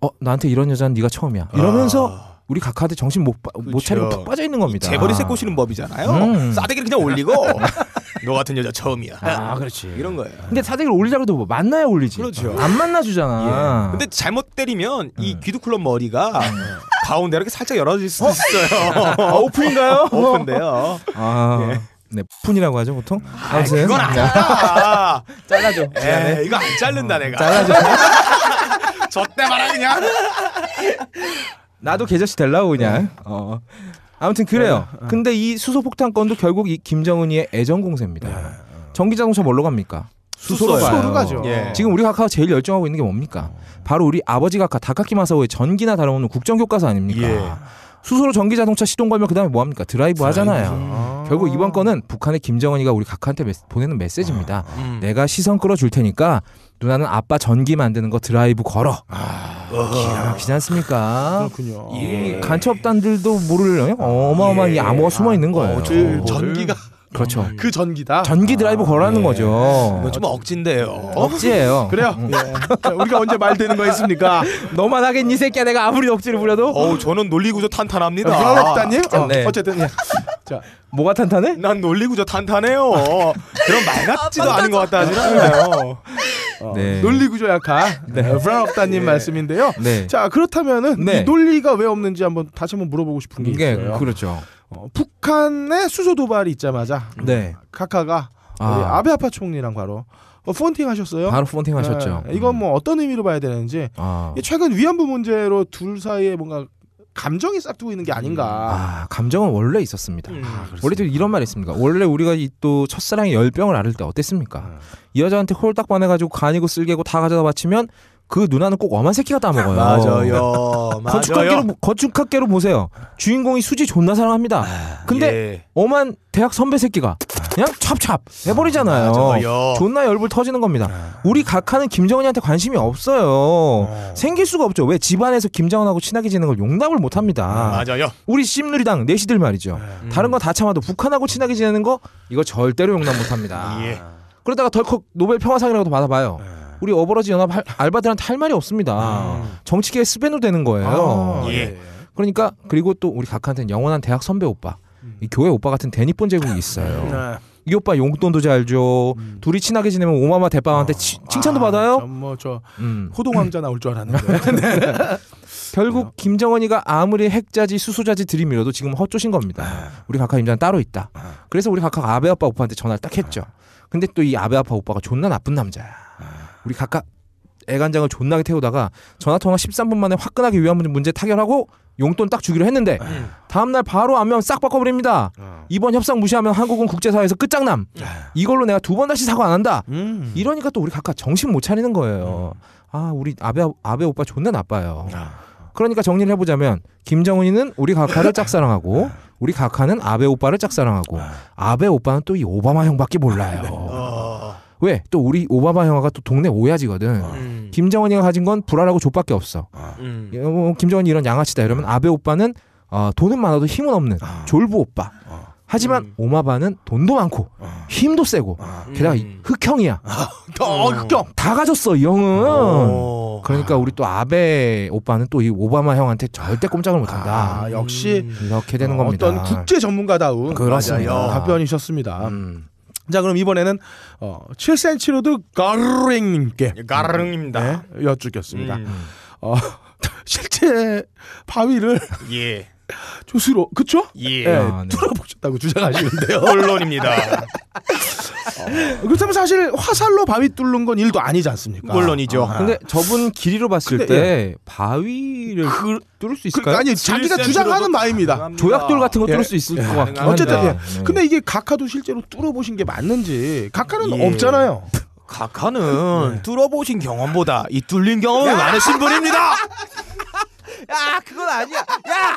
어 나한테 이런 여자는 네가 처음이야. 이러면서 아. 우리 각하한테 정신 못, 빠- 못 그렇죠. 차리고 푹 빠져 있는 겁니다. 재벌이 새 꼬시는 법이잖아요. 음. 싸대기를 그냥 올리고 너 같은 여자 처음이야. 아, 그렇지. 이런 거예요. 근데 사대기를 올리자고 해도 뭐 만나야 올리지. 그렇죠. 안 만나주잖아. 예. 근데 잘못 때리면 이 귀두클럽 머리가 가운데 이렇게 살짝 열어질 수 있어요. 아, 오픈인가요? 오픈데요. 아, 예. 네, 푼이라고 하죠 보통. 아, 그건 아니야. 잘라줘. 에 이거 안 자른다 내가. 잘라줘. 저때 말아 그냥. 나도 계절씨 될라고 그냥. 어. 아무튼 그래요. 근데 이 수소 폭탄 건도 결국 이 김정은이의 애정 공세입니다. 전기 자동차 뭘로 갑니까? 수소로. 수소로 가죠. 예. 지금 우리 각하가 제일 열정하고 있는 게 뭡니까? 바로 우리 아버지 각하 다카키 마사오의 전기나 다름없는 국정교과서 아닙니까? 예. 수소로 전기 자동차 시동 걸면 그다음에 뭐 합니까? 드라이브 하잖아요. 아. 결국 이번 건은 북한의 김정은이가 우리 각하한테 메- 보내는 메시지입니다. 음. 내가 시선 끌어줄 테니까 누나는 아빠 전기 만드는 거 드라이브 걸어. 기가 막히지 않습니까? 그렇군요. 예. 간첩단들도 모를 어마어마한 이 암호가 숨어 있는 거예요. 그 전기가 그렇죠. 그 전기다. 전기 드라이브 걸어라는 예. 거죠. 이건 좀 억진데요. 억지예요. 그래요. 예. 우리가 언제 말 되는 거 했습니까? 너만 하겠니 새끼야 내가 아무리 억지를 부려도 어우 저는 논리구조 탄탄합니다. 브라럭다님. 어, 네. 어쨌든 예. 자 뭐가 탄탄해? 난 논리구조 탄탄해요. 그런 말 같지도 않은 것 같다 하시나요? 어, 네. 논리구조 약한 네. 브라럭다님 말씀인데요. 네. 자 그렇다면은 네. 이 논리가 왜 없는지 한번 다시 한번 물어보고 싶은 게 이게 있어요. 그렇죠. 어, 북한의 수소 도발이 있자마자 네. 카카가 아. 아베 아파 총리랑 바로 어, 폰팅 하셨어요. 바로 폰팅 하셨죠. 네. 이건 뭐 어떤 의미로 봐야 되는지 아. 이 최근 위안부 문제로 둘 사이에 뭔가 감정이 싹두고 있는 게 아닌가. 아, 감정은 원래 있었습니다. 음. 원래 또 이런 말이 있습니다. 원래 우리가 이 또 첫사랑의 열병을 앓을 때 어땠습니까? 이 여자한테 홀딱 반해가지고 간이고 쓸개고 다 가져다 바치면 그 누나는 꼭 엄한 새끼가 따먹어요. 맞아요. 건축학계로 건축학계로 보세요. 주인공이 수지 존나 사랑합니다. 근데 예. 엄한 대학 선배 새끼가 그냥 찹찹 해버리잖아요. 맞아요. 존나 열불 터지는 겁니다. 우리 각하는 김정은이한테 관심이 없어요. 생길 수가 없죠. 왜 집안에서 김정은하고 친하게 지내는 걸 용납을 못 합니다. 맞아요. 우리 씹누리당 내시들 말이죠. 다른 건 다 참아도 북한하고 친하게 지내는 거 이거 절대로 용납 못 합니다. 예. 그러다가 덜컥 노벨 평화상이라도 받아봐요. 우리 어버러지 연합 할- 알바들한테 할 말이 없습니다. 정치계의 스벤으로 되는 거예요. 아, 예. 그러니까 그리고 또 우리 각하한테는 영원한 대학 선배 오빠, 이 교회 오빠 같은 대니폰 제국이 있어요. 네. 이 오빠 용돈도 잘 줘. 둘이 친하게 지내면 오마마 대빵한테 치- 칭찬도 받아요. 뭐저 음. 호동왕자 나올 줄 알았는데. 결국 김정은이가 아무리 핵자지 수소자지 들이밀어도 지금 헛조신 겁니다. 우리 각하 임자는 따로 있다. 그래서 우리 각하가 아베 아빠 오빠한테 전화를 딱 했죠. 근데 또 이 아베 아빠 오빠가 존나 나쁜 남자야. 우리 각하 애간장을 존나게 태우다가 전화 통화 13분 만에 화끈하게 위안 문제 타결하고 용돈 딱 주기로 했는데 다음날 바로 안면 싹 바꿔버립니다. 이번 협상 무시하면 한국은 국제사회에서 끝장남. 이걸로 내가 두 번 다시 사과 안 한다. 음. 이러니까 또 우리 각하 정신 못 차리는 거예요. 아 우리 아베 아베 오빠 존나 나빠요. 그러니까 정리를 해보자면 김정은이는 우리 각하를 짝사랑하고 우리 각하는 아베 오빠를 짝사랑하고 아베 오빠는 또 이 오바마 형밖에 몰라요. 어. 왜? 또 우리 오바마 형아가 또 동네 오야지거든. 음. 김정은이가 가진 건 불안하고 족밖에 없어. 음. 어, 김정은이 이런 양아치다 이러면 아베 오빠는 어, 돈은 많아도 힘은 없는 졸부 오빠. 하지만 음. 오마바는 돈도 많고 힘도 세고 게다가 이 음. 흑형이야. 어, 흑경. 다 가졌어 이 형은. 어. 그러니까 우리 또 아베 오빠는 또 이 오바마 형한테 절대 꼼짝을 못한다. 아, 역시 이렇게 되는 어, 겁니다. 어떤 국제 전문가다운 그렇습니다. 답변이셨습니다. 음. 자 그럼 이번에는 어, 7cm 로도 가르릉님께 가르릉입니다. 네, 여쭙겠습니다. 음. 어, 실제 바위를 예. 조수로 그쵸? 예. 예, 아, 네. 뚫어보셨다고 주장하시는데요. 물론입니다. 그렇다면 사실 화살로 바위 뚫는 건 일도 아니지 않습니까? 물론이죠. 아, 근데 저분 길이로 봤을 근데, 때 바위를 그, 뚫을 수 그, 있을까요? 아니 자기가 7cm 주장하는 로도 바위입니다. 조약돌 같은 거 예. 뚫을 수 있을 것 같긴 한데. 어쨌든 예. 네. 근데 이게 각하도 실제로 뚫어보신 게 맞는지 각하는 예. 없잖아요. 각하는 뚫어보신 경험보다 이 뚫린 경험이 많으신 분입니다. 야, 그건 아니야. 야,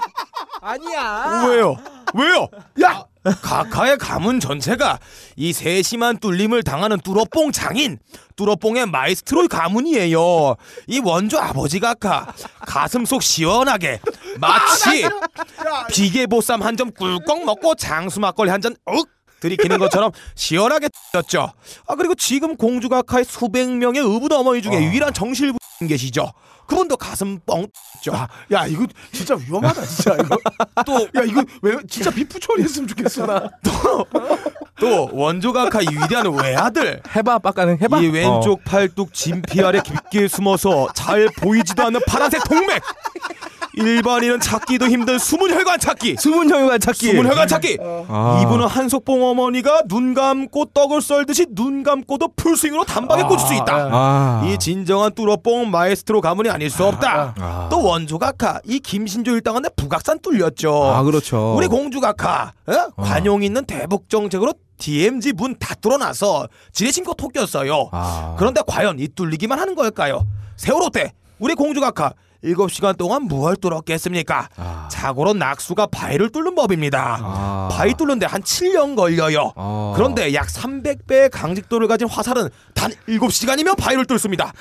아니야. 왜요? 왜요? 야 각하의 가문 전체가 이 세심한 뚫림을 당하는 뚫어뽕 장인, 뚫어뽕의 마에스트로 가문이에요. 이 원조 아버지 각하 가슴 속 시원하게 마치 비계보쌈 한 점 꿀꺽 먹고 장수 막걸리 한잔욱 들이키는 것처럼 시원하게 떴죠. 아 그리고 지금 공주 각하의 수백 명의 의붓 어머니 중에 유일한 정실분 계시죠. 그분도 가슴 뻥 죠. 아, 야 이거 진짜 위험하다 진짜 이거. 또 야 이거 왜 진짜 비프 처리했으면 좋겠어 나. 또 원조 각하의 위대한 외아들 해봐, 빡가는 해봐. 이 왼쪽 팔뚝 진피 아래 깊게 숨어서 잘 보이지도 않는 파란색 동맥. 일반인은 찾기도 힘든 숨은 혈관 찾기. 숨은 혈관 찾기. 숨은 혈관 찾기. 아. 이분은 한석봉 어머니가 눈 감고 떡을 썰듯이 눈 감고도 풀스윙으로 단박에 꽂을 수 있다. 아. 이 진정한 뚜러뽕 마에스트로 가문이 아닐 수 없다. 아. 또 원조 각하 이 김신조 일당한테 북악산 뚫렸죠. 아, 그렇죠. 우리 공주 각하 어? 관용 있는 대북 정책으로 DMZ 문 다 뚫어놔서 지레신고 토꼈어요. 아. 그런데 과연 이 뚫리기만 하는 걸까요? 세월호 때 우리 공주 각하 7시간 동안 무얼 뚫었겠습니까? 아. 자고로 낙수가 바위를 뚫는 법입니다. 아. 바위 뚫는데 한 7년 걸려요. 아. 그런데 약 300배의 강직도를 가진 화살은 단 7시간이면 바위를 뚫습니다.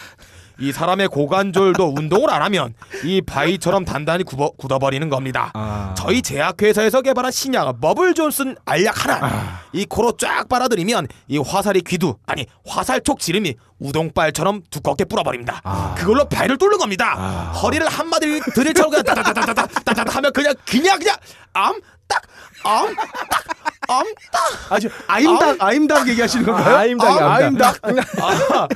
이 사람의 고관절도 운동을 안 하면 이 바위처럼 단단히 굽어, 굳어버리는 겁니다. 아. 저희 제약회사에서 개발한 신약 버블 존슨 알약 하나 아. 이 코로 쫙 빨아들이면 이 화살이 귀두 아니 화살촉 지름이 우동발처럼 두껍게 불어버립니다. 아. 그걸로 발을 뚫는 겁니다. 허리를 한마디 드릴처럼 그냥 따다다다다다다 하면 그냥 그냥 그냥 암 딱 암 딱 암딱 아주 아임닭 아임닭 얘기하시는 건가요? 아임닭이 아, 아임닭. 아,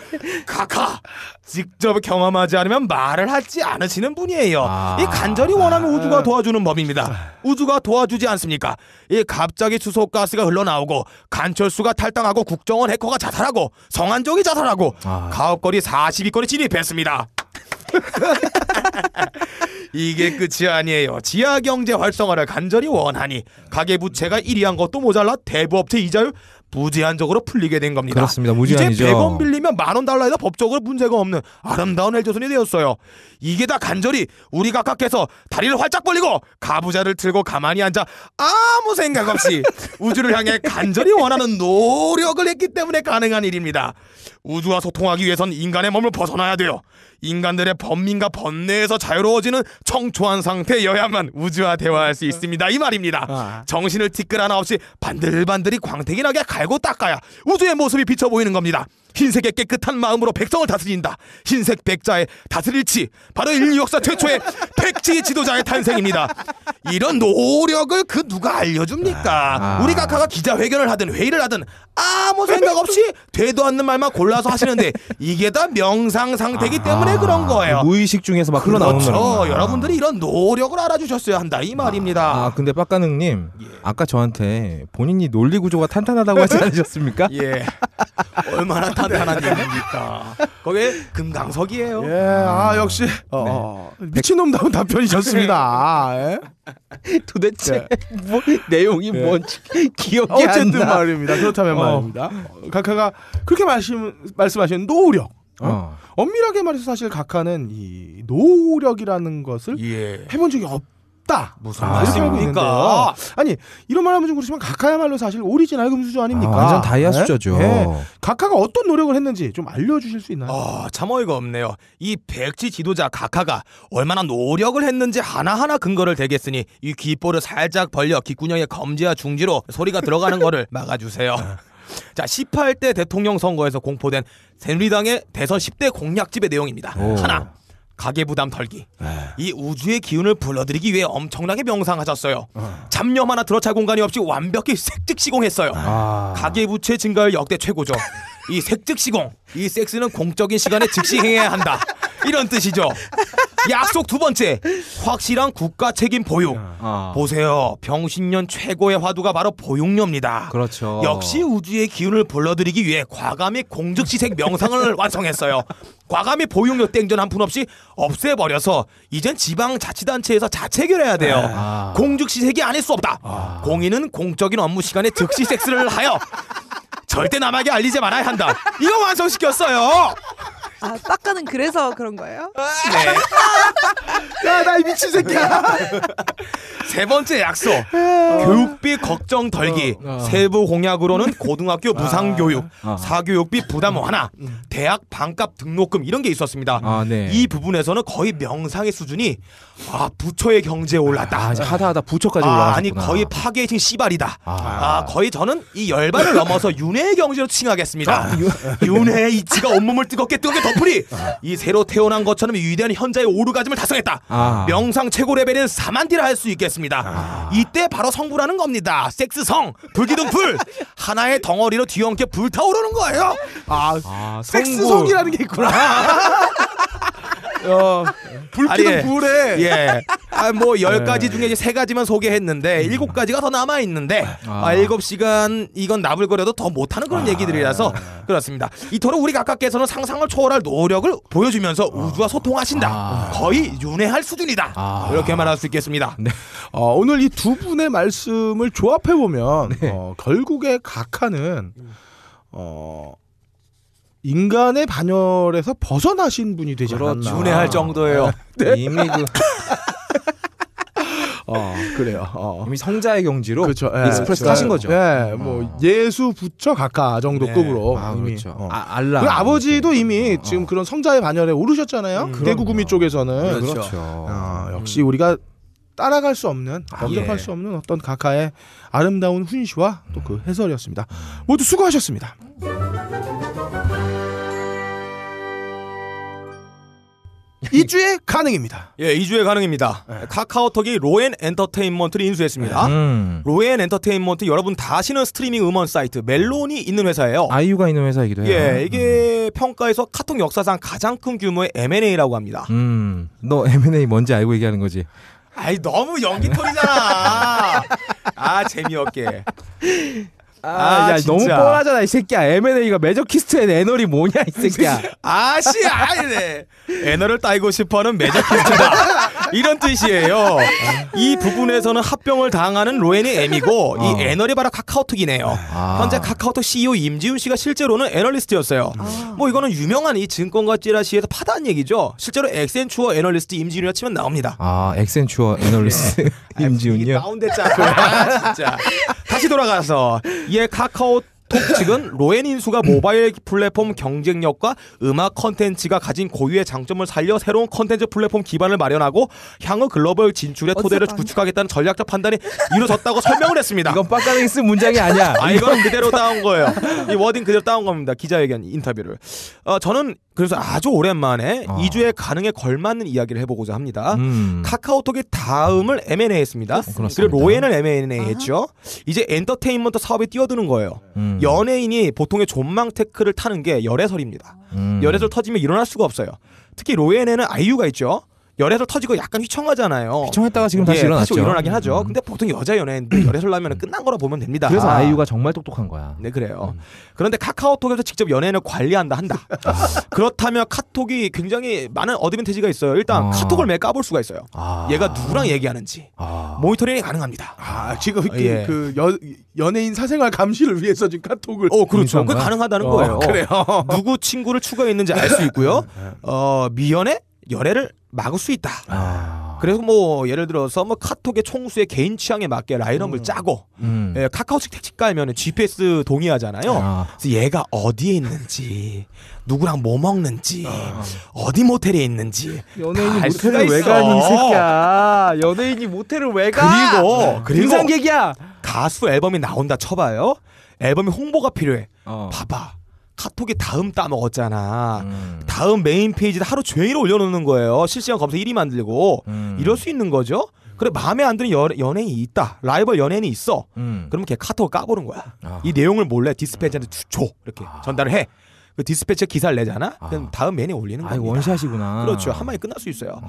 카카 직접 경험하지 않으면 말을 하지 않으시는 분이에요. 아. 이 간절히 원하면 우주가 도와주는 법입니다. 우주가 도와주지 않습니까? 이 갑자기 수소 가스가 흘러나오고 간철수가 탈당하고 국정원 해커가 자살하고 성한종이 자살하고 아. 가업거리 42건이 진입했습니다. 이게 끝이 아니에요. 지하 경제 활성화를 간절히 원하니 가계 부채가 1위한 것도 모자라 대부업체 이자율 무제한적으로 풀리게 된 겁니다. 그렇습니다. 무제한이죠. 이제 100원 빌리면 만 원 달라 해도 법적으로 문제가 없는 아름다운 헬조선이 되었어요. 이게 다 간절히 우리 각각께서 다리를 활짝 벌리고 가부자를 들고 가만히 앉아 아무 생각 없이 우주를 향해 간절히 원하는 노력을 했기 때문에 가능한 일입니다. 우주와 소통하기 위해선 인간의 몸을 벗어나야 돼요. 인간들의 번민과 번뇌에서 자유로워지는 청초한 상태여야만 우주와 대화할 수 있습니다. 이 말입니다. 아. 정신을 티끌 하나 없이 반들반들이 광택이 나게 갈고 닦아야 우주의 모습이 비쳐 보이는 겁니다. 흰색의 깨끗한 마음으로 백성을 다스린다. 흰색 백자의 다스릴치 바로 인류 역사 최초의 백지 지도자의 탄생입니다. 이런 노력을 그 누가 알려줍니까? 아. 우리 각하가 기자회견을 하든 회의를 하든 아무 생각 없이 되도 않는 말만 골라서 하시는데 이게 다 명상 상태이기 때문에 그런 거예요. 무의식 중에서 막 흘러나오는 그렇죠. 거구나. 여러분들이 이런 노력을 알아주셨어야 한다 이 말입니다. 아 근데 빡가능님 예. 아까 저한테 본인이 논리 구조가 탄탄하다고 하지 않으셨습니까? 예. 얼마나 탄탄한 얘기입니까? 거기에 금강석이에요. 예, 아 역시 어, 미친놈다운 답변이셨습니다. 아, 예? 도대체 뭐, 내용이 예. 뭔지 기억이 어쨌든 안 나. 말입니다. 그렇다면 어. 말입니다. 어, 각하가 그렇게 말씀 말씀하신 노력. 어? 어. 엄밀하게 말해서 사실 각하는 이 노력이라는 것을 예. 해본 적이 없 다. 무슨 아, 말씀입니까? 아니 이런 말하면 좀 그렇지만 각하야말로 사실 오리지널 금수저 아닙니까? 아, 완전 다이아 수저죠. 예? 예. 각하가 어떤 노력을 했는지 좀 알려주실 수 있나요? 아, 참 어이가 없네요. 이 백지 지도자 각하가 얼마나 노력을 했는지 하나하나 근거를 대겠으니 이 귓볼을 살짝 벌려 귓구녕에 검지와 중지로 소리가 들어가는 거를 막아주세요. 자, 18대 대통령 선거에서 공포된 새누리당의 대선 10대 공약집의 내용입니다. 오. 하나, 가계 부담 털기. 이 우주의 기운을 불러들이기 위해 엄청나게 명상하셨어요. 잡념 하나 들어찰 공간이 없이 완벽히 색즉시공했어요. 아. 가계 부채 증가율 역대 최고죠. 이 색즉시공, 이 섹스는 공적인 시간에 즉시 행해야 한다. 이런 뜻이죠. 약속 두 번째, 확실한 국가 책임 보육. 아. 보세요, 병신년 최고의 화두가 바로 보육료입니다. 그렇죠. 역시 우주의 기운을 불러들이기 위해 과감히 공즉시색 명상을 완성했어요. 과감히 보육료 땡전 한 푼 없이 없애버려서 이젠 지방자치단체에서 자체결해야 돼요. 아. 공즉시색이 아닐 수 없다. 공인은 공적인 업무 시간에 즉시 섹스를 하여 절대 남에게 알리지 말아야 한다. 이거 완성시켰어요. 아, 빡가는 그래서 그런 거예요? 네. 야, 나 이 미친 새끼야. 세 번째 약속. 교육비 걱정 덜기. 어. 세부 공약으로는 고등학교 무상교육, 아. 사교육비 부담 완화, 대학 반값 등록금 이런 게 있었습니다. 아, 네. 이 부분에서는 거의 명상의 수준이 아 부처의 경제에 올랐다. 아, 하다 하다 부처까지 아, 올라가셨구나. 아 니 거의 파괴신 씨발이다. 아. 아. 거의 저는 이 열반을 넘어서 윤회의 경지로 칭하겠습니다. 윤회의 이치가 온몸을 뜨겁게 뜨겁게 덮으리. 이 새로 태어난 것처럼 위대한 현자의 오르가즘을 달성했다. 아. 명상 최고 레벨인 사마디라 할 수 있겠습니다. 이때 바로 성부라는 겁니다. 섹스성, 불기둥 불. 하나의 덩어리로 뒤엉켜 불타오르는 거예요. 아, 아, 섹스성이라는 게 있구나. 어, 불기둥 아니, 예. 불에. 예. 아, 뭐, 열 가지 중에 이제 세 가지만 소개했는데, 일곱 가지가 더 남아있는데, 아. 아, 일곱 시간, 이건 나불거려도 더 못하는 그런 얘기들이라서, 그렇습니다. 이토록 우리 각하께서는 상상을 초월할 노력을 보여주면서 우주와 소통하신다. 아. 거의 윤회할 수준이다. 아. 이렇게 말할 수 있겠습니다. 어, 오늘 이 두 분의 말씀을 조합해 보면 네. 어, 결국에 각하는 어, 인간의 반열에서 벗어나신 분이 되지 그렇죠. 않았나. 윤회할 정도예요. 네. 이미 그 어, 그래요. 어. 이미 성자의 경지로 그렇죠. 예. 익스프레스 그러니까, 타신 거죠. 예, 뭐 어. 예수 부처 각하 정도 네. 급으로 아, 이미. 그렇죠. 어. 아, 알라. 그리고 아버지도 이미 어. 지금 그런 성자의 반열에 오르셨잖아요. 음, 대구 구미 쪽에서는. 그렇죠. 그렇죠. 어, 역시 우리가 따라갈 수 없는 아, 범접할 예. 수 없는 어떤 각하의 아름다운 훈시와 또 그 해설이었습니다. 모두 수고하셨습니다. 이주의 가능입니다. 예, 2주의 가능입니다. 카카오톡이 로엔 엔터테인먼트를 인수했습니다. 음. 로엔 엔터테인먼트 여러분 다 아시는 스트리밍 음원 사이트 멜론이 있는 회사예요. 아이유가 있는 회사이기도 해요. 예, 이게 평가에서 카톡 역사상 가장 큰 규모의 M&A라고 합니다. 음. 너 M&A 뭔지 알고 얘기하는 거지? 아이 너무 연기털이잖아. 아 재미없게. 아, 야, 너무 진짜. 뻔하잖아, 이 새끼야. M&A가 매저키스트의 애널이 뭐냐, 이 새끼야. 아씨 아이네. 애너를 따이고 싶어하는 매저키스트다. 이런 뜻이에요. 이 부분에서는 합병을 당하는 로엔이 M이고 어. 이 애널이 바로 카카오톡이네요. 아. 현재 카카오톡 CEO 임지훈 씨가 실제로는 애널리스트였어요. 뭐 이거는 유명한 이 증권가 찌라시에서 파다한 얘기죠. 실제로 엑센추어 애널리스트 임지훈이라 치면 나옵니다. 아, 엑센추어 애널리스트 임지훈이요? 다운됐잖아. 아, 진짜. 다시 돌아가서 이에 카카오 톡 측은 로엔 인수가 모바일 플랫폼 경쟁력과 음악 컨텐츠가 가진 고유의 장점을 살려 새로운 컨텐츠 플랫폼 기반을 마련하고 향후 글로벌 진출의 토대를 구축하겠다는 전략적 판단이 이루어졌다고 설명을 했습니다. 이건 빡가능이 쓴 문장이 아니야. 아 이건 그대로 따온 거예요. 이 wording 그대로 따온 겁니다. 기자회견 인터뷰를. 어, 저는 그래서 아주 오랜만에 어. 이 2주의 가능에 걸맞는 이야기를 해보고자 합니다. 음. 카카오톡이 다음을 M&A 했습니다. 그렇습니다. 그리고 로엔을 M&A 했죠. 이제 엔터테인먼트 사업에 뛰어드는 거예요. 음. 연예인이 보통의 존망 tech를 타는 게 열애설입니다. 음. 열애설 터지면 일어날 수가 없어요. 특히 로엔에는 아이유가 있죠. 열애설 터지고 약간 휘청하잖아요. 휘청했다가 지금 다시 예, 일어났죠. 일어나긴 하죠. 음. 근데 보통 여자 연예인들 열애설 나면 끝난 거라 보면 됩니다. 그래서 아 이유가 정말 똑똑한 거야. 네 그래요. 그런데 카카오톡에서 직접 연예인을 관리한다 한다. 그렇다면 카톡이 굉장히 많은 어드밴티지가 있어요. 일단 아. 카톡을 매 까볼 수가 있어요. 아. 얘가 누구랑 얘기하는지 아. 모니터링이 가능합니다. 아 지금 그, 예. 그 여, 연예인 사생활 감시를 위해서 지금 카톡을 어 그렇죠. 그? 가능하다는 어, 거예요. 그래요. 누구 친구를 추가했는지 알 수 있고요. 어 미연에 열애를 막을 수 있다. 아. 그래서 뭐 예를 들어서 뭐 카톡의 총수의 개인 취향에 맞게 라인업을 짜고 음. 예, 카카오톡 택시 깔면 GPS 동의하잖아요. 아. 그래서 얘가 어디에 있는지 누구랑 뭐 먹는지 어디 모텔에 있는지 연예인이 모텔을 왜. 가니 이 새끼야. 연예인이 모텔을 왜 가? 그리고 그리고 등산객이야. 가수 앨범이 나온다 쳐봐요. 앨범이 홍보가 필요해. 어. 봐봐. 카톡이 다음 따먹었잖아. 음. 다음 메인 페이지에 하루 종일 올려놓는 거예요. 실시간 검색 1위 만들고 음. 이럴 수 있는 거죠. 그래 마음에 안 드는 연, 연예인이 있다. 라이벌 연예인이 있어. 음. 그러면 걔 카톡을 까보는 거야. 아. 이 내용을 몰래 디스패치한테 주- 줘 이렇게 전달을 해. 그 디스패치 기사를 내잖아. 아. 그럼 다음 메인에 올리는 아. 이거 원샷이구나. 그렇죠. 한 방에 끝날 수 있어요.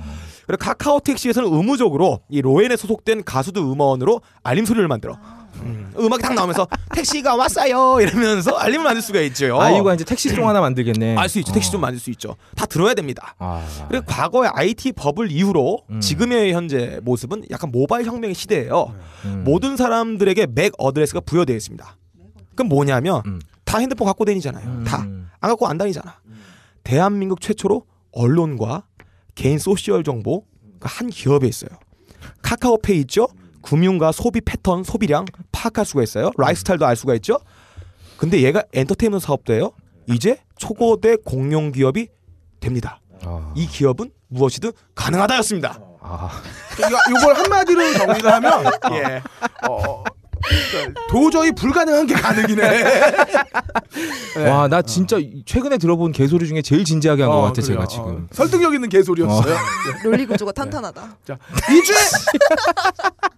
그리고 카카오 택시에서는 의무적으로 이 로엔에 소속된 가수들 음원으로 알림 소리를 만들어. 음, 음악이 딱 나오면서 택시가 왔어요 이러면서 알림을 만들 수가 있죠. 아이유가 이제 택시송 하나 만들겠네. 알 수 있죠. 택시 좀 만들 수 있죠. 다 들어야 됩니다. 아. 그리고 과거의 IT 버블 이후로 음. 지금의 현재 모습은 약간 모바일 혁명의 시대예요. 음. 모든 사람들에게 MAC address가 부여되어 있습니다. 그럼 뭐냐면 음. 다 핸드폰 갖고 다니잖아요. 음. 다안 갖고 안 다니잖아. 대한민국 최초로 언론과 개인 social 정보 그한 기업에 있어요. 카카오페이 있죠. 금융과 소비 패턴, 소비량 파악할 수가 있어요. 라이프스타일도 알 수가 있죠. 근데 얘가 엔터테인먼트 사업도 해요. 이제 초거대 공룡 기업이 됩니다. 아. 이 기업은 무엇이든 가능하다였습니다. 아. 이걸 한마디로 정리를 하면 예. 어, 그러니까 도저히 불가능한 게 가능이네. 네. 와, 나 진짜 최근에 들어본 개소리 중에 제일 진지하게 한것 어, 같아, 그래요. 제가 어, 지금. 설득력 있는 개소리였어요. 논리 구조가 탄탄하다. 자, 이주에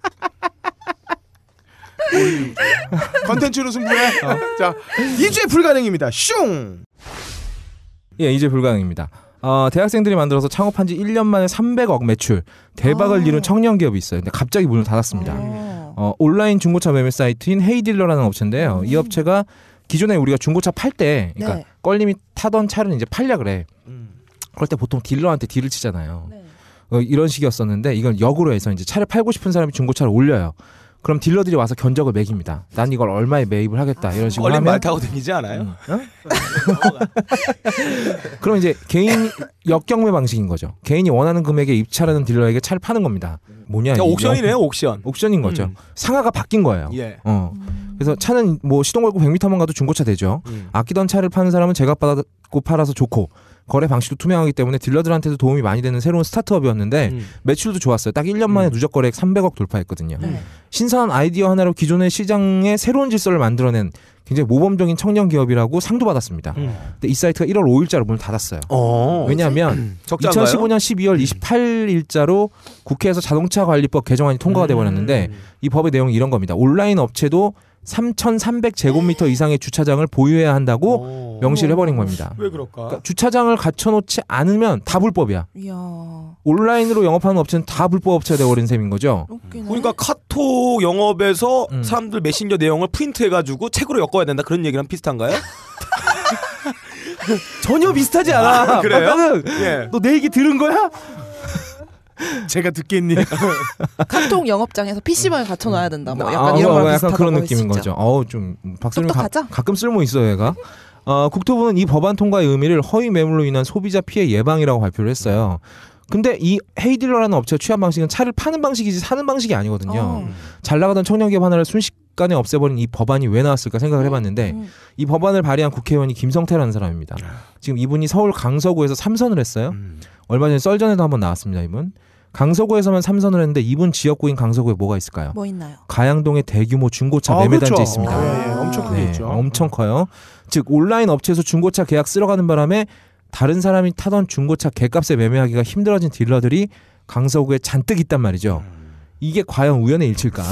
컨텐츠로 승부해. 자, 이주에 불가능입니다. 슝. 예, 이제 불가능입니다. 어, 대학생들이 만들어서 창업한 지 1년 만에 300억 매출, 대박을 아. 이룬 청년 기업이 있어요. 근데 갑자기 문을 닫았습니다. 어. 어, 온라인 중고차 매매 사이트인 헤이딜러라는 업체인데요. 이 업체가 기존에 우리가 중고차 팔 때, 그러니까 네. 껄림이 타던 차를 이제 팔려 그래. 그럴 때 보통 딜러한테 딜을 치잖아요. 네. 어, 이런 식이었었는데 이건 역으로 해서 이제 차를 팔고 싶은 사람이 중고차를 올려요. 그럼 딜러들이 와서 견적을 매깁니다. 난 이걸 얼마에 매입을 하겠다 이런 식으로 얼린 하면 말 타고 다니지 않아요? 음. 그럼 이제 개인 역경매 방식인 거죠. 개인이 원하는 금액에 입찰하는 딜러에게 차를 파는 겁니다. 뭐냐? 그러니까 이 auction이네요, 역- auction. auction인 거죠. 음. 상하가 바뀐 거예요. 예. 어. 그래서 차는 뭐 시동 걸고 100m만 가도 중고차 되죠. 음. 아끼던 차를 파는 사람은 제값 받고 팔아서 좋고 거래 방식도 투명하기 때문에 딜러들한테도 도움이 많이 되는 새로운 스타트업이었는데 음. 매출도 좋았어요. 딱 1년 만에 누적 거래액 300억 돌파했거든요. 네. 신선한 아이디어 하나로 기존의 시장에 새로운 질서를 만들어낸 굉장히 모범적인 청년 기업이라고 상도 받았습니다. 음. 근데 이 사이트가 1월 5일자로 문을 닫았어요. 어. 왜냐하면 적자인가요? 2015년 12월 28일자로 국회에서 자동차 관리법 개정안이 통과가 돼 버렸는데 음. 이 법의 내용이 이런 겁니다. 온라인 업체도 3,300 제곱미터 이상의 주차장을 보유해야 한다고 오. 명시를 해버린 겁니다. 왜 그럴까? 그러니까 주차장을 갖춰놓지 않으면 다 불법이야. 이야. 온라인으로 영업하는 업체는 다 불법 업체가 돼버린 셈인 거죠. 웃기네. 그러니까 카톡 영업에서 음. 사람들 메신저 내용을 프린트해가지고 책으로 엮어야 된다 그런 얘기랑 비슷한가요? 전혀 비슷하지 않아. 그래요? 박가능, 예. 너 내 얘기 들은 거야? 제가 듣겠니? 카톡 영업장에서 PC방에 갖춰놔야 된다. 뭐 아, 약간 이런 어, 거랑 약간 비슷하다고 그런 했- 느낌인. 거죠. 어우 좀 박수님 가? 가끔 쓸모 있어요, 얘가. 어, 국토부는 이 법안 통과의 의미를 허위 매물로 인한 소비자 피해 예방이라고 발표를 했어요. 근데 이 헤이딜러라는 업체의 취한 방식은 차를 파는 방식이지 사는 방식이 아니거든요. 어. 잘 나가던 청년 기업 하나를 순식간에 없애버린 이 법안이 왜 나왔을까 생각을 해봤는데 음. 이 법안을 발의한 국회의원이 김성태라는 사람입니다. 지금 이분이 서울 강서구에서 삼선을 했어요. 음. 얼마 전에 썰전에도 한번 나왔습니다. 이분 강서구에서만 삼선을 했는데 이분 지역구인 강서구에 뭐가 있을까요? 뭐 있나요? 가양동에 대규모 중고차 아, 매매단지 그렇죠. 있습니다. 예, 예, 엄청 크게 네, 있죠. 엄청 커요. 즉 온라인 업체에서 중고차 계약 쓸어가는 바람에 다른 사람이 타던 중고차 개값에 매매하기가 힘들어진 딜러들이 강서구에 잔뜩 있단 말이죠. 이게 과연 우연의 일치일까?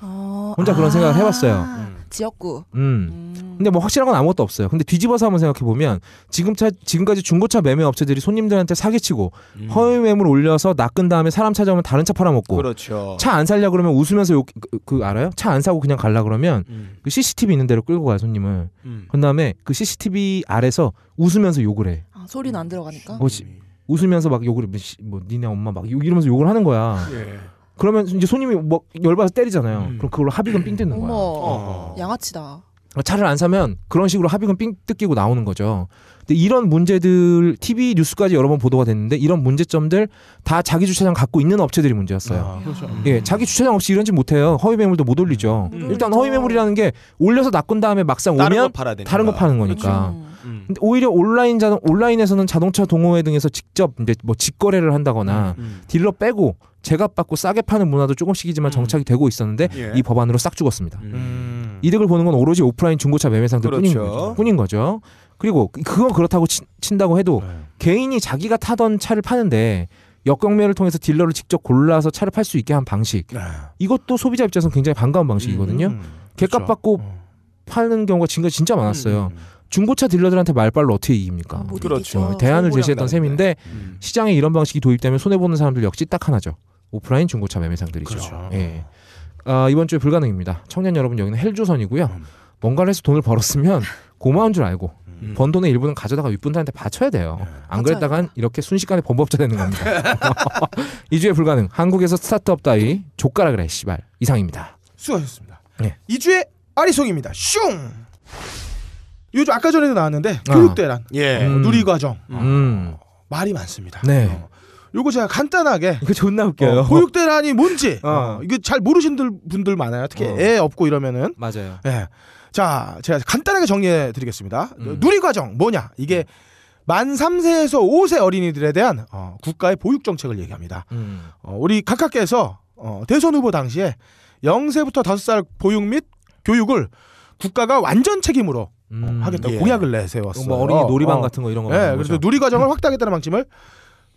어, 혼자 그런 생각을 해봤어요. 지역구. 음. 음. 근데 뭐 확실한 건 아무것도 없어요. 근데 뒤집어서 한번 생각해 보면 지금 차 지금까지 중고차 매매 업체들이 손님들한테 사기치고 음. 허위 매물 올려서 낚은 다음에 사람 찾아오면 다른 차 팔아먹고 그렇죠. 차 안 살려 그러면 웃으면서 욕, 그, 그 알아요? 차 안 사고 그냥 갈라 그러면 음. 그 CCTV 있는 데로 끌고 가요 손님을. 음. 그 다음에 그 CCTV 아래서 웃으면서 욕을 해. 아, 소리는 안 들어가니까. 뭐 시- 웃으면서 막 욕을 해. 뭐, 씨, 뭐 니네 엄마 막 욕- 이러면서 욕을 하는 거야. 예. 그러면 이제 손님이 뭐 열받아서 때리잖아요. 음. 그럼 그걸로 합의금 삥 뜯는 어머, 거야. 어. 양아치다. 차를 안 사면 그런 식으로 합의금 삥 뜯기고 나오는 거죠. 근데 이런 문제들 TV 뉴스까지 여러 번 보도가 됐는데 이런 문제점들 다 자기 주차장 갖고 있는 업체들이 문제였어요. 아, 그렇죠. 예, 자기 주차장 없이 이런 짓 못해요. 허위 매물도 못 올리죠. 음. 일단 허위 매물이라는 게 올려서 낚은 다음에 막상 다른 거 오면 팔아야 되니까. 다른 거 파는 거니까. 음. 음. 근데 오히려 온라인 자동 온라인에서는 자동차 동호회 등에서 직접 이제 뭐 직거래를 한다거나 음. 딜러 빼고 제값 받고 싸게 파는 문화도 조금씩이지만 음. 정착이 되고 있었는데 예. 이 법안으로 싹 죽었습니다. 음. 이득을 보는 건 오로지 오프라인 중고차 매매상들 뿐인, 그렇죠. 거죠. 뿐인 거죠. 그리고 그- 그건 그렇다고 친, 친다고 해도 네. 개인이 자기가 타던 차를 파는데 역경매를 통해서 딜러를 직접 골라서 차를 팔 수 있게 한 방식 네. 이것도 소비자 입장에서 굉장히 반가운 방식이거든요. 음, 개값 그렇죠. 받고 어. 파는 경우가 지금까지 진짜 많았어요. 음. 중고차 딜러들한테 말빨로 어떻게 이깁니까? 못 그렇죠. 이기죠. 대안을 제시했던. 셈인데 음. 시장에 이런 방식이 도입되면 손해 보는 사람들 역시 딱 하나죠. 오프라인 중고차 매매상들이죠. 그렇죠. 예. 아, 이번 주에 불가능입니다. 청년 여러분 여기는 헬조선이고요. 음. 뭔가를 해서 돈을 벌었으면 고마운 줄 알고 음. 번 돈의 일부는 가져다가 윗분들한테 바쳐야 돼요. 안 맞아요. 그랬다간 이렇게 순식간에 범법자 되는 겁니다. 이 주에 불가능. 한국에서 스타트업 따위 족가라 그래 씨발 이상입니다. 수고하셨습니다. 네. 2주의 아리송입니다. 슝. 요즘 아까 전에도 나왔는데 아. 교육대란, 예. 어, 음. 누리과정 음. 말이 많습니다. 네. 어. 요거 제가 간단하게 이거 존나 어, 보육대란이 뭔지 어. 어, 이거 잘 모르시는 분들 많아요. 특히 어. 애 없고 이러면은 맞아요. 예. 자, 제가 간단하게 정리해 드리겠습니다. 음. 누리과정 뭐냐? 이게 만 3세에서 5세 어린이들에 대한 어, 국가의 보육 정책을 얘기합니다. 음. 어, 우리 각각께서 어, 대선 후보 당시에 0세부터 5살 보육 및 교육을 국가가 완전 책임으로 음. 하겠다고 예. 공약을 내세웠어요. 뭐 어린이 놀이방 어. 같은 거 이런 거 예, 그래서 거죠. 누리 과정을 확대하겠다는 방침을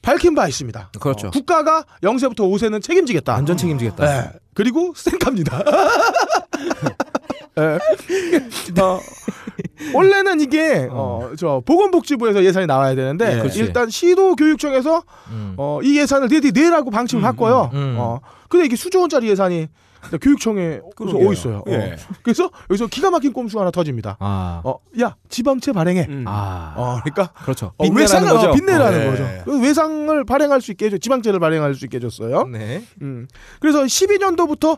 밝힌 바 있습니다. 그렇죠. 어, 국가가 0세부터 5세는 책임지겠다. 완전 책임지겠다. 예. 그리고 쌩갑니다. 예. 어, 원래는 이게 어, 저 보건복지부에서 예산이 나와야 되는데 예. 그렇지. 일단 시도 교육청에서 음. 어, 이 예산을 내디 내라고 방침을 음, 했고요. 음, 음. 어, 근데 이게 수조 원짜리 예산이 교육청에 그러게요. 어 있어요. 어. 예. 그래서 여기서 기가 막힌 꼼수가 하나 터집니다. 아. 어, 야 지방채 발행해. 음. 아. 어, 그러니까 그렇죠. 어, 외상을 거죠. 어, 빚내라는 어, 예. 거죠. 그 외상을 발행할 수 있게 해줘, 지방채를 발행할 수 있게 해줬어요. 네. 음. 그래서 12년도부터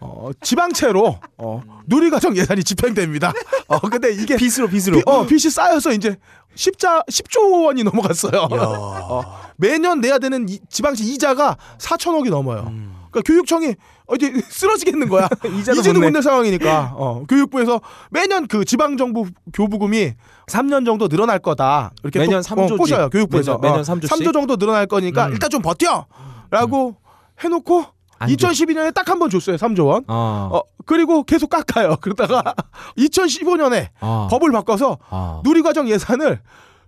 어, 지방채로 어, 누리과정 예산이 집행됩니다. 어, 근데 이게 빚으로 빚으로. 비, 어, 빚이 쌓여서 이제 10자 10조 원이 넘어갔어요. 어, 매년 내야 되는 이, 지방시 이자가 4천억이 넘어요. 그러니까 교육청이 어, 이제 쓰러지겠는 거야. 이자도 이제도 못 내. 못낼 상황이니까 어, 교육부에서 매년 그 지방 정부 교부금이 3년 정도 늘어날 거다. 이렇게 매년 또, 3조 지. 꼬셔요. 교육부에서 매년- 매년 어, 3조 씩? 3조 정도 늘어날 거니까 음. 일단 좀 버텨 라고 해놓고 안 줘. 2012년에 딱 한 번 줬어요. 3조 원. 어. 어 그리고 계속 깎아요. 그러다가 2015년에 아. 법을 바꿔서 아. 누리과정 예산을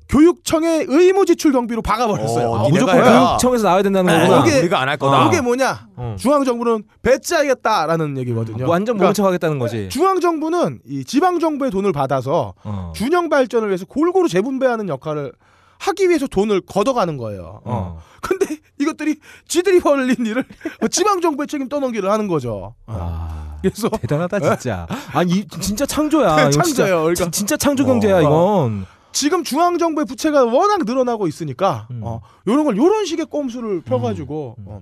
교육청의 의무 지출 경비로 박아버렸어요. 어, 아, 무조건. 교육- 교육청에서 나와야 된다는 네, 거구나. 이게- 우리가 안 할 거다. 아. 이게 뭐냐? 어. 중앙 정부는 배째하겠다라는 얘기거든요. 완전 모른 척 하겠다는 거지. 중앙 정부는 이 지방 정부의 돈을 받아서 어. 균형 발전을 위해서 골고루 재분배하는 역할을 하기 위해서 돈을 걷어가는 거예요. 어. 어. 근데 이것들이 지들이 벌린 일을 지방 정부의 책임 떠넘기를 하는 거죠. 아. 그래서 대단하다 진짜. 아니 이- 진짜 창조야. 진짜, 창조예요. 그러니까 진- 진짜 창조 경제야 어. 이건. 지금 중앙 정부의 부채가 워낙 늘어나고 있으니까 음. 어, 요런 걸 요런 식의 꼼수를 펴가지고 어,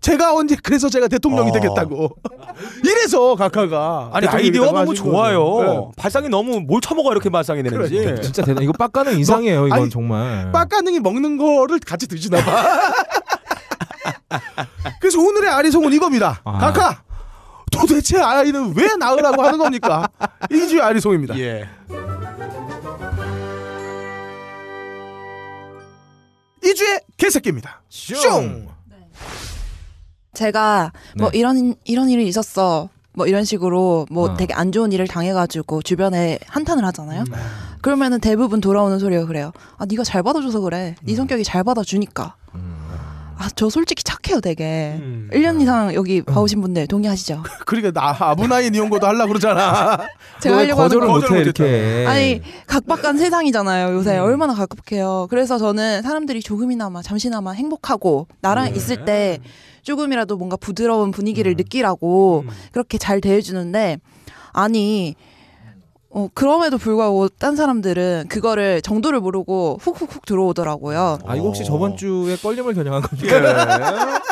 제가 언제 그래서 제가 대통령이 어. 되겠다고 이래서 각하가 아니 아이디어가 되겠다고 너무 좋아요. 거죠. 발상이 너무 뭘 처먹어 이렇게 발상이 되는지. 그러니까. 진짜 대단. 이거 빡가는 이상해요. 이건 아니, 정말. 네. 빡가능이 먹는 거를 같이 드시나 봐. 그래서 오늘의 아리송은 이겁니다. 아. 각하 도대체 아이는 왜 낳으라고 하는 겁니까? 이주의 아리송입니다. 예. 이주의 개새끼입니다. 슝. 제가 뭐 네. 이런 이런 일이 있었어. 뭐 이런 식으로 뭐 어. 되게 안 좋은 일을 당해가지고 주변에 한탄을 하잖아요. 그러면은 대부분 돌아오는 소리가 그래요. 아 네가 잘 받아줘서 그래. 네 성격이 잘 받아주니까. 아 저 솔직히 착해요 되게. 음. 1년 이상 여기 봐오신 분들 동의하시죠? 그러니까 나 아브나인 이용고도 하려고 그러잖아. 제가 왜 하려고 하는 거절을 거. 못해 거절을 이렇게. 아니 각박한 세상이잖아요 요새 음. 얼마나 각박해요 그래서 저는 사람들이 조금이나마 잠시나마 행복하고 나랑 네. 있을 때 조금이라도 뭔가 부드러운 분위기를 느끼라고 음. 그렇게 잘 대해주는데 아니 어, 그럼에도 불구하고 딴 사람들은 그거를 정도를 모르고 훅훅훅 들어오더라고요 아 이거 혹시 저번 주에 껄림을 겨냥한 겁니까? 예.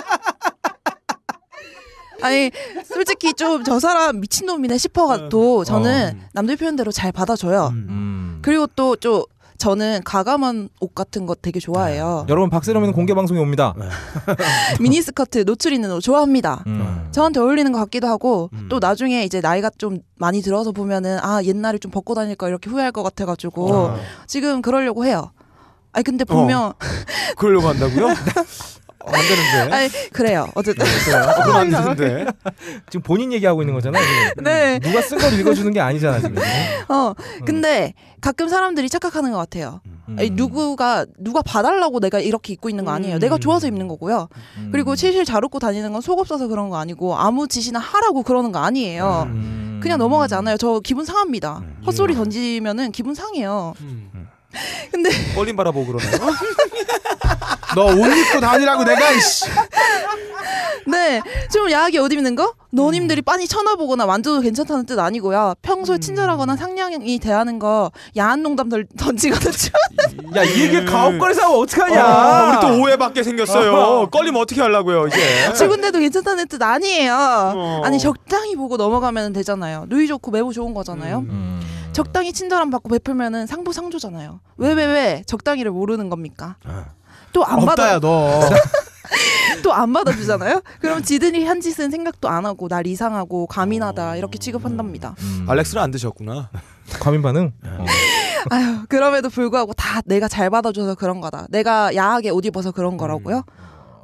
아니 솔직히 좀 저 사람 미친놈이네 싶어가도 저는 남들 표현대로 잘 받아줘요 음. 그리고 또 좀 저는 가감한 옷 같은 거 되게 좋아해요. 여러분 박세롬이는 공개 방송에 옵니다. 미니스커트 노출 있는 옷 좋아합니다. 음. 저한테 어울리는 것 같기도 하고 음. 또 나중에 이제 나이가 좀 많이 들어서 보면은 아 옛날에 좀 벗고 다닐 거 이렇게 후회할 것 같아가지고 아. 지금 그러려고 해요. 아니 근데 분명 그러려고 한다고요? 어, 안 되는데. 아니 그래요. 어쨌든 어, 그럼 안 되는데. 지금 본인 얘기하고 있는 거잖아요. 지금. 네. 누가 쓴 걸 읽어주는 게 아니잖아 지금. 어 근데 가끔 사람들이 착각하는 것 같아요. 음. 아니, 누구가 누가 봐달라고 내가 이렇게 입고 있는 거 아니에요. 내가 좋아서 입는 거고요. 음. 그리고 실실 잘 웃고 다니는 건 속 없어서 그런 거 아니고 아무 짓이나 하라고 그러는 거 아니에요. 음. 그냥 넘어가지 않아요. 저 기분 상합니다. 음. 헛소리 던지면은 기분 상해요. 근데 껄림 바라보고 그러네요. 너 옷 입고 다니라고 내가 이씨. 네, 좀 야하게 옷 입는 거? 너님들이 빤히 쳐다보거나 만져도 괜찮다는 뜻 아니고요. 평소에 친절하거나 상냥히 대하는 거 야한 농담 덜, 던지거나 좀- 야 이게 가옥거리 싸움 어떡하냐? 아, 우리 또 오해받게 생겼어요. 껄림 어떻게 하려고요 이제? 죽은데도 괜찮다는 뜻 아니에요. 어. 아니 적당히 보고 넘어가면 되잖아요. 누이 좋고 매부 좋은 거잖아요. 음. 적당히 친절함 받고 베풀면은 상부 상조잖아요. 왜 왜 왜 적당히를 모르는 겁니까? 또 안 받아 없다야 너. 또 안 받아주잖아요. 그럼 지들이 한 짓은 생각도 안 하고 날 이상하고 가민하다 이렇게 취급한답니다. 음. 알렉스는 안 드셨구나. 과민 반응? 어. 아유 그럼에도 불구하고 다 내가 잘 받아줘서 그런 거다. 내가 야하게 옷 입어서 그런 거라고요?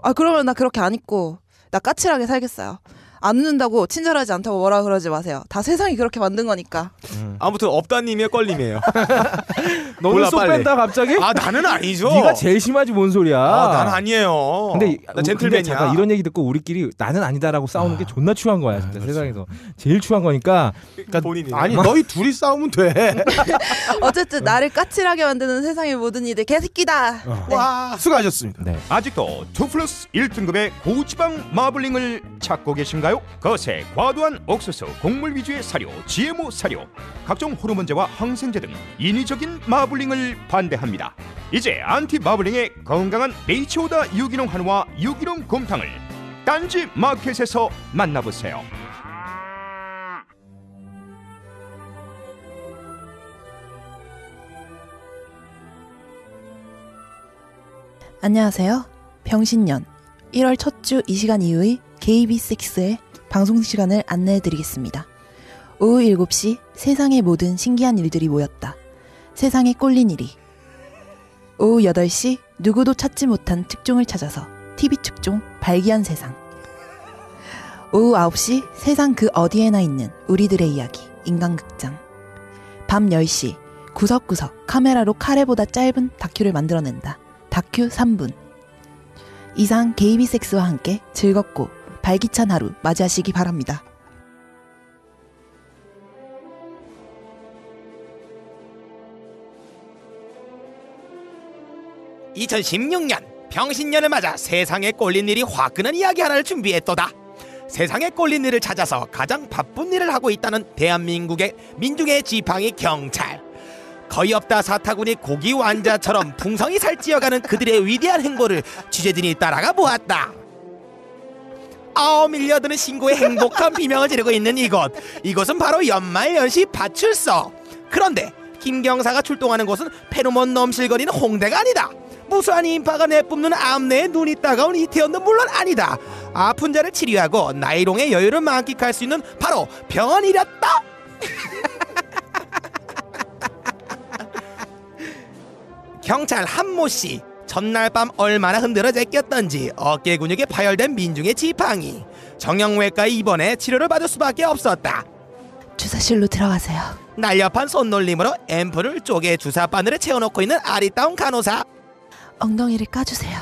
아 그러면 나 그렇게 안 입고 나 까칠하게 살겠어요. 안 웃는다고 친절하지 않다고 뭐라 그러지 마세요. 다 세상이 그렇게 만든 거니까. 아무튼 업다님의 껄림이에요. 너는 몰라, 쏙 빨리. 뺀다 갑자기? 아 나는 아니죠. 네가 제일 심하지 뭔 소리야? 아, 난 아니에요. 근데 나 근데 젠틀맨이야. 잠깐 이런 얘기 듣고 우리끼리 나는 아니다라고 싸우는 게 존나 추한 거야 진짜 세상에서 제일 추한 거니까 그러니까 본인이 아니 너희 둘이 싸우면 돼. 어쨌든 나를 까칠하게 만드는 세상의 모든 이들 개새끼다. 네. 와 수고하셨습니다. 네. 아직도 2 플러스 1등급의 고지방 마블링을 찾고 계신가요? 있을까요? 거세, 과도한 옥수수, 곡물 위주의 사료, GMO 사료, 각종 호르몬제와 항생제 등 인위적인 마블링을 반대합니다. 이제 안티 마블링의 건강한 네이처오다 유기농 한우와 유기농 곰탕을 딴지 마켓에서 만나보세요. 안녕하세요. 병신년 1월 첫 주 이 시간 이후의 KB6의 방송 시간을 안내해 드리겠습니다. 오후 7시 세상의 모든 신기한 일들이 모였다. 세상에 꼴린 일이. 오후 8시 누구도 찾지 못한 특종을 찾아서 TV 특종 발기한 세상. 오후 9시 세상 그 어디에나 있는 우리들의 이야기 인간극장. 밤 10시 구석구석 카메라로 카레보다 짧은 다큐를 만들어낸다. 다큐 3분. 이상 게이비섹스와 함께 즐겁고 발기찬 하루 맞이하시기 바랍니다. 2016년 병신년을 맞아 세상에 꼴린 일이 화끈한 이야기 하나를 준비했도다. 세상에 꼴린 일을 찾아서 가장 바쁜 일을 하고 있다는 대한민국의 민중의 지팡이 경찰. 거의 없다 사타구니 고기 완자처럼 풍성이 살찌어가는 그들의 위대한 행보를 취재진이 따라가 보았다. 아우 밀려드는 신고의 행복한 비명을 지르고 있는 이곳. 이곳은 바로 연말연시 파출소 그런데 김경사가 출동하는 곳은 페로몬 넘실거리는 홍대가 아니다. 무수한 인파가 내뿜는 암내에 눈이 따가운 이태원도 물론 아니다. 아픈 자를 치료하고 나이롱의 여유를 만끽할 수 있는 바로 병원이랬다. 경찰 한모 씨 전날 밤 얼마나 흔들어 제꼈던지 어깨 근육에 파열된 민중의 지팡이 정형외과 입원해 치료를 받을 수밖에 없었다 주사실로 들어가세요. 날렵한 손놀림으로 앰플을 쪼개 주사 바늘에 채워놓고 있는 아리따운 간호사 엉덩이를 까주세요.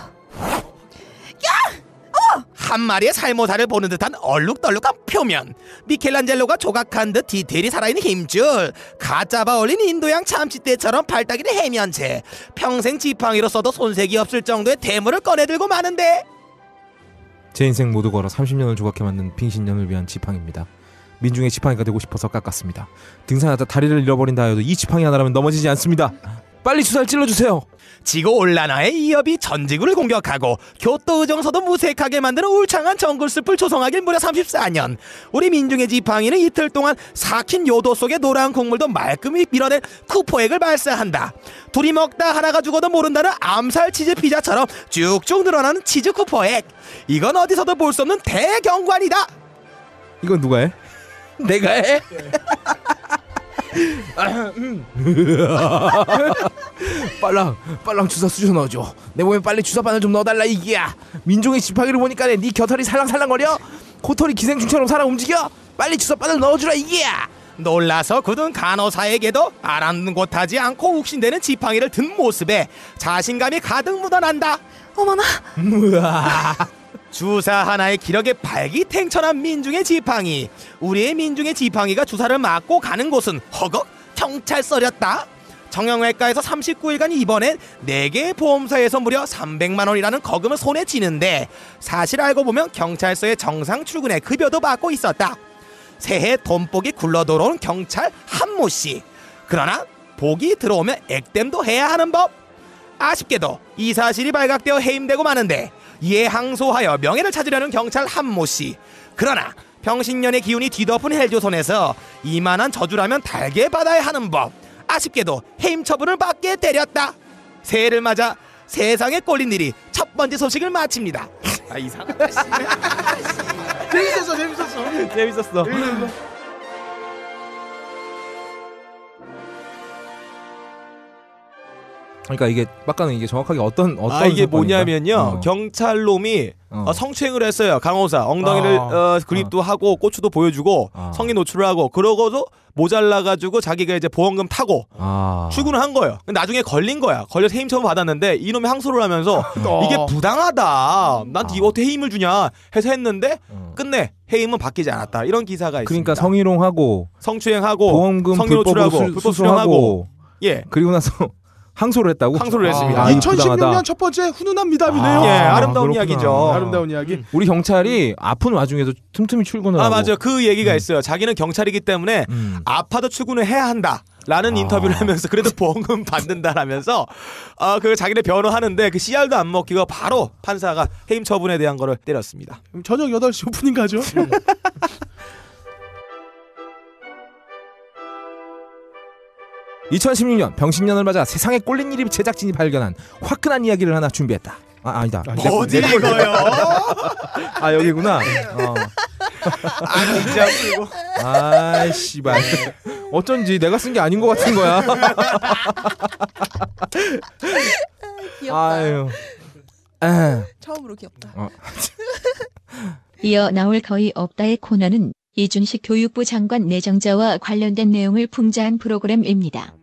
한 마리의 살모사를 보는 듯한 얼룩덜룩한 표면 미켈란젤로가 조각한 듯 디테일이 살아있는 힘줄 가 잡아 올린 인도양 참치떼처럼 발딱이는 해면체 평생 지팡이로 써도 손색이 없을 정도의 대물을 꺼내들고 마는데 제 인생 모두 걸어 30년을 조각해 만든 빙신년을 위한 지팡입니다. 민중의 지팡이가 되고 싶어서 깎았습니다. 등산하다 다리를 잃어버린다 하여도 이 지팡이 하나라면 넘어지지 않습니다. 빨리 주사를 찔러주세요. 지구 온난화의 이협이 전지구를 공격하고 교토의정서도 무색하게 만드는 울창한 정글숲을 조성하길 무려 34년 우리 민중의 지팡이는 이틀 동안 삭힌 요도 속의 노란 국물도 말끔히 밀어낸 쿠포액을 발사한다 둘이 먹다 하나가 죽어도 모른다는 암살 치즈 피자처럼 쭉쭉 늘어나는 치즈 쿠포액 이건 어디서도 볼 수 없는 대경관이다 이건 누가 해? 내가 해? 빨랑 빨랑 주사 수저 넣어줘. 내 몸에 빨리 주사 바늘 좀 넣어달라 이기야. 민중의 지팡이를 보니까 네 겨털이 살랑살랑거려? 코털이 기생충처럼 살아 움직여? 빨리 주사 바늘 넣어주라 이기야. 놀라서 굳은 간호사에게도 아랑곳하지 않고 욱신대는 지팡이를 든 모습에 자신감이 가득 묻어난다. 어머나 주사 하나의 기력에 발기탱천한 민중의 지팡이. 우리의 민중의 지팡이가 주사를 맞고 가는 곳은 허걱 경찰서였다. 정형외과에서 39일간 입원해 4개의 보험사에서 무려 300만원이라는 거금을 손에 쥐는데 사실 알고 보면 경찰서의 정상 출근에 급여도 받고 있었다. 새해 돈복이 굴러 들어온 경찰 한모씨. 그러나 복이 들어오면 액땜도 해야 하는 법. 아쉽게도 이 사실이 발각되어 해임되고 마는데 이에 항소하여 명예를 찾으려는 경찰 한모 씨. 그러나 병신년의 기운이 뒤덮은 헬조선에서 이만한 저주라면 달게 받아야 하는 법. 아쉽게도 해임 처분을 받게 되렸다. 새해를 맞아 세상에 꼴린 일이 첫 번째 소식을 마칩니다. 아 이상하다. 재밌었어, 재밌었어. 재밌었어 그러니까 이게 빡가는 이게 정확하게 어떤 어떤 아 이게 사건인가? 뭐냐면요 어. 경찰놈이 어. 어, 성추행을 했어요 강호사 엉덩이를 아. 어, 그립도 하고 고추도 보여주고 아. 성인 노출을 하고 그러고도 모자라 가지고 자기가 이제 보험금 타고 아. 출근을 한 거예요. 근데 나중에 걸린 거야. 걸려서 해임 처분 받았는데 이놈이 항소를 하면서 어. 이게 부당하다. 나한테 이거 어떻게 해임을 주냐 해서 했는데 어. 끝내 해임은 바뀌지 않았다. 이런 기사가 그러니까 있습니다. 성희롱하고 성추행하고 보험금 성인 불법으로 노출하고 수, 불법 수령하고 예. 그리고 나서 항소를 했다고? 항소를 했습니다. 아, 이거 2016년 부당하다. 첫 번째 훈훈한 미담이네요. 예, 아, 아름다운 그렇구나. 이야기죠. 아름다운 이야기. 우리 경찰이 아픈 와중에도 틈틈이 출근을 아 하고 맞아요. 그 얘기가 음. 있어요. 자기는 경찰이기 때문에 음. 아파도 출근을 해야 한다. 라는 아. 인터뷰를 하면서 그래도 보험금 받는다라면서 어, 그 자기네 변호하는데 그 CR도 안 먹히고 바로 판사가 해임 처분에 대한 거를 때렸습니다. 저녁 8시 오프닝 가죠. 2016년 병신년을 맞아 세상에 꼴린 일이 제작진이 발견한 화끈한 이야기를 하나 준비했다. 아 아니다. 어디 이거요? 아 여기구나. 어. 아 진짜 그리고 아 씨발. 어쩐지 내가 쓴 게 아닌 것 같은 거야. 귀엽다. 아유. 아. 처음으로 귀엽다. 이어 나올 거의 없다의 코너는 이준식 교육부 장관 내정자와 관련된 내용을 풍자한 프로그램입니다.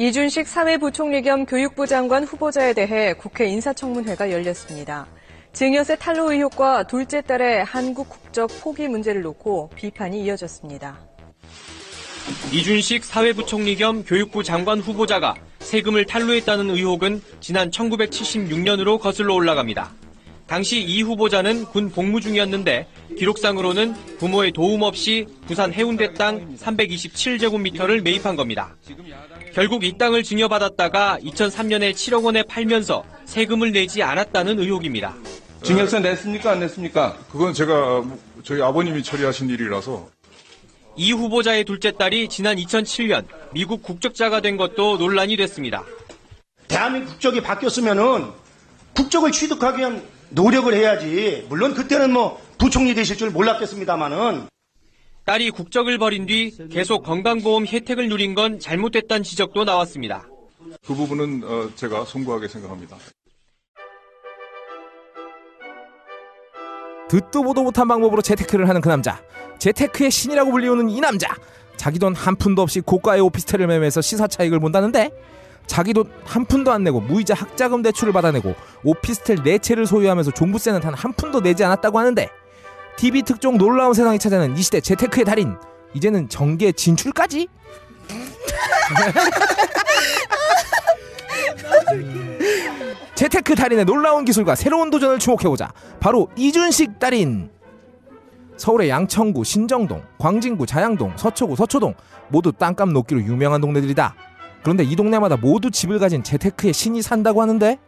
이준식 사회부총리 겸 교육부 장관 후보자에 대해 국회 인사청문회가 열렸습니다. 증여세 탈루 의혹과 둘째 딸의 한국 국적 포기 문제를 놓고 비판이 이어졌습니다. 이준식 사회부총리 겸 교육부 장관 후보자가 세금을 탈루했다는 의혹은 지난 1976년으로 거슬러 올라갑니다. 당시 이 후보자는 군 복무 중이었는데 기록상으로는 부모의 도움 없이 부산 해운대 땅 327제곱미터를 매입한 겁니다. 결국 이 땅을 증여받았다가 2003년에 7억 원에 팔면서 세금을 내지 않았다는 의혹입니다. 증여세 냈습니까 안 냈습니까? 그건 제가 저희 아버님이 처리하신 일이라서 이 후보자의 둘째 딸이 지난 2007년 미국 국적자가 된 것도 논란이 됐습니다. 대한민국 국적이 바뀌었으면은 국적을 취득하기 위한 노력을 해야지. 물론 그때는 뭐 부총리 되실 줄 몰랐겠습니다만은 딸이 국적을 버린 뒤 계속 건강보험 혜택을 누린 건 잘못됐다는 지적도 나왔습니다. 그 부분은 어, 제가 송구하게 생각합니다. 듣도 보도 못한 방법으로 재테크를 하는 그 남자. 재테크의 신이라고 불리우는 이 남자. 자기 돈 한 푼도 없이 고가의 오피스텔을 매매해서 시사 차익을 본다는데 자기 돈 한 푼도 안 내고 무이자 학자금 대출을 받아내고 오피스텔 네 채를 소유하면서 종부세는 단 한 푼도 내지 않았다고 하는데 TV 특종 놀라운 세상이 찾아낸 이 시대 재테크의 달인 이제는 정계 진출까지? 재테크 달인의 놀라운 기술과 새로운 도전을 주목해보자. 바로 이준식 달인. 서울의 양천구, 신정동, 광진구, 자양동, 서초구, 서초동 모두 땅값 높기로 유명한 동네들이다. 그런데 이 동네마다 모두 집을 가진 재테크의 신이 산다고 하는데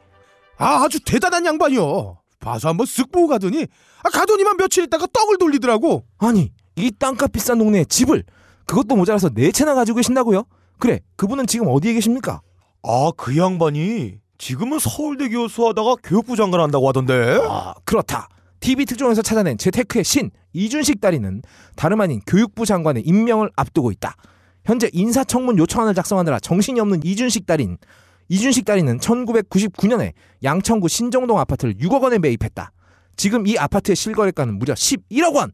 아 아주 대단한 양반이요. 봐서 한번 쓱 보고 가더니 아, 가더니만 며칠 있다가 떡을 돌리더라고. 아니 이 땅값 비싼 동네에 집을 그것도 모자라서 네 채나 가지고 계신다고요? 그래 그분은 지금 어디에 계십니까? 아 그 양반이 지금은 서울대 교수하다가 교육부 장관 한다고 하던데. 아 그렇다. TV 특종에서 찾아낸 재테크의 신 이준식 딸이는 다름 아닌 교육부 장관의 임명을 앞두고 있다. 현재 인사청문 요청안을 작성하느라 정신이 없는 이준식 딸인 이준식 딸이는 1999년에 양천구 신정동 아파트를 6억 원에 매입했다. 지금 이 아파트의 실거래가는 무려 11억 원.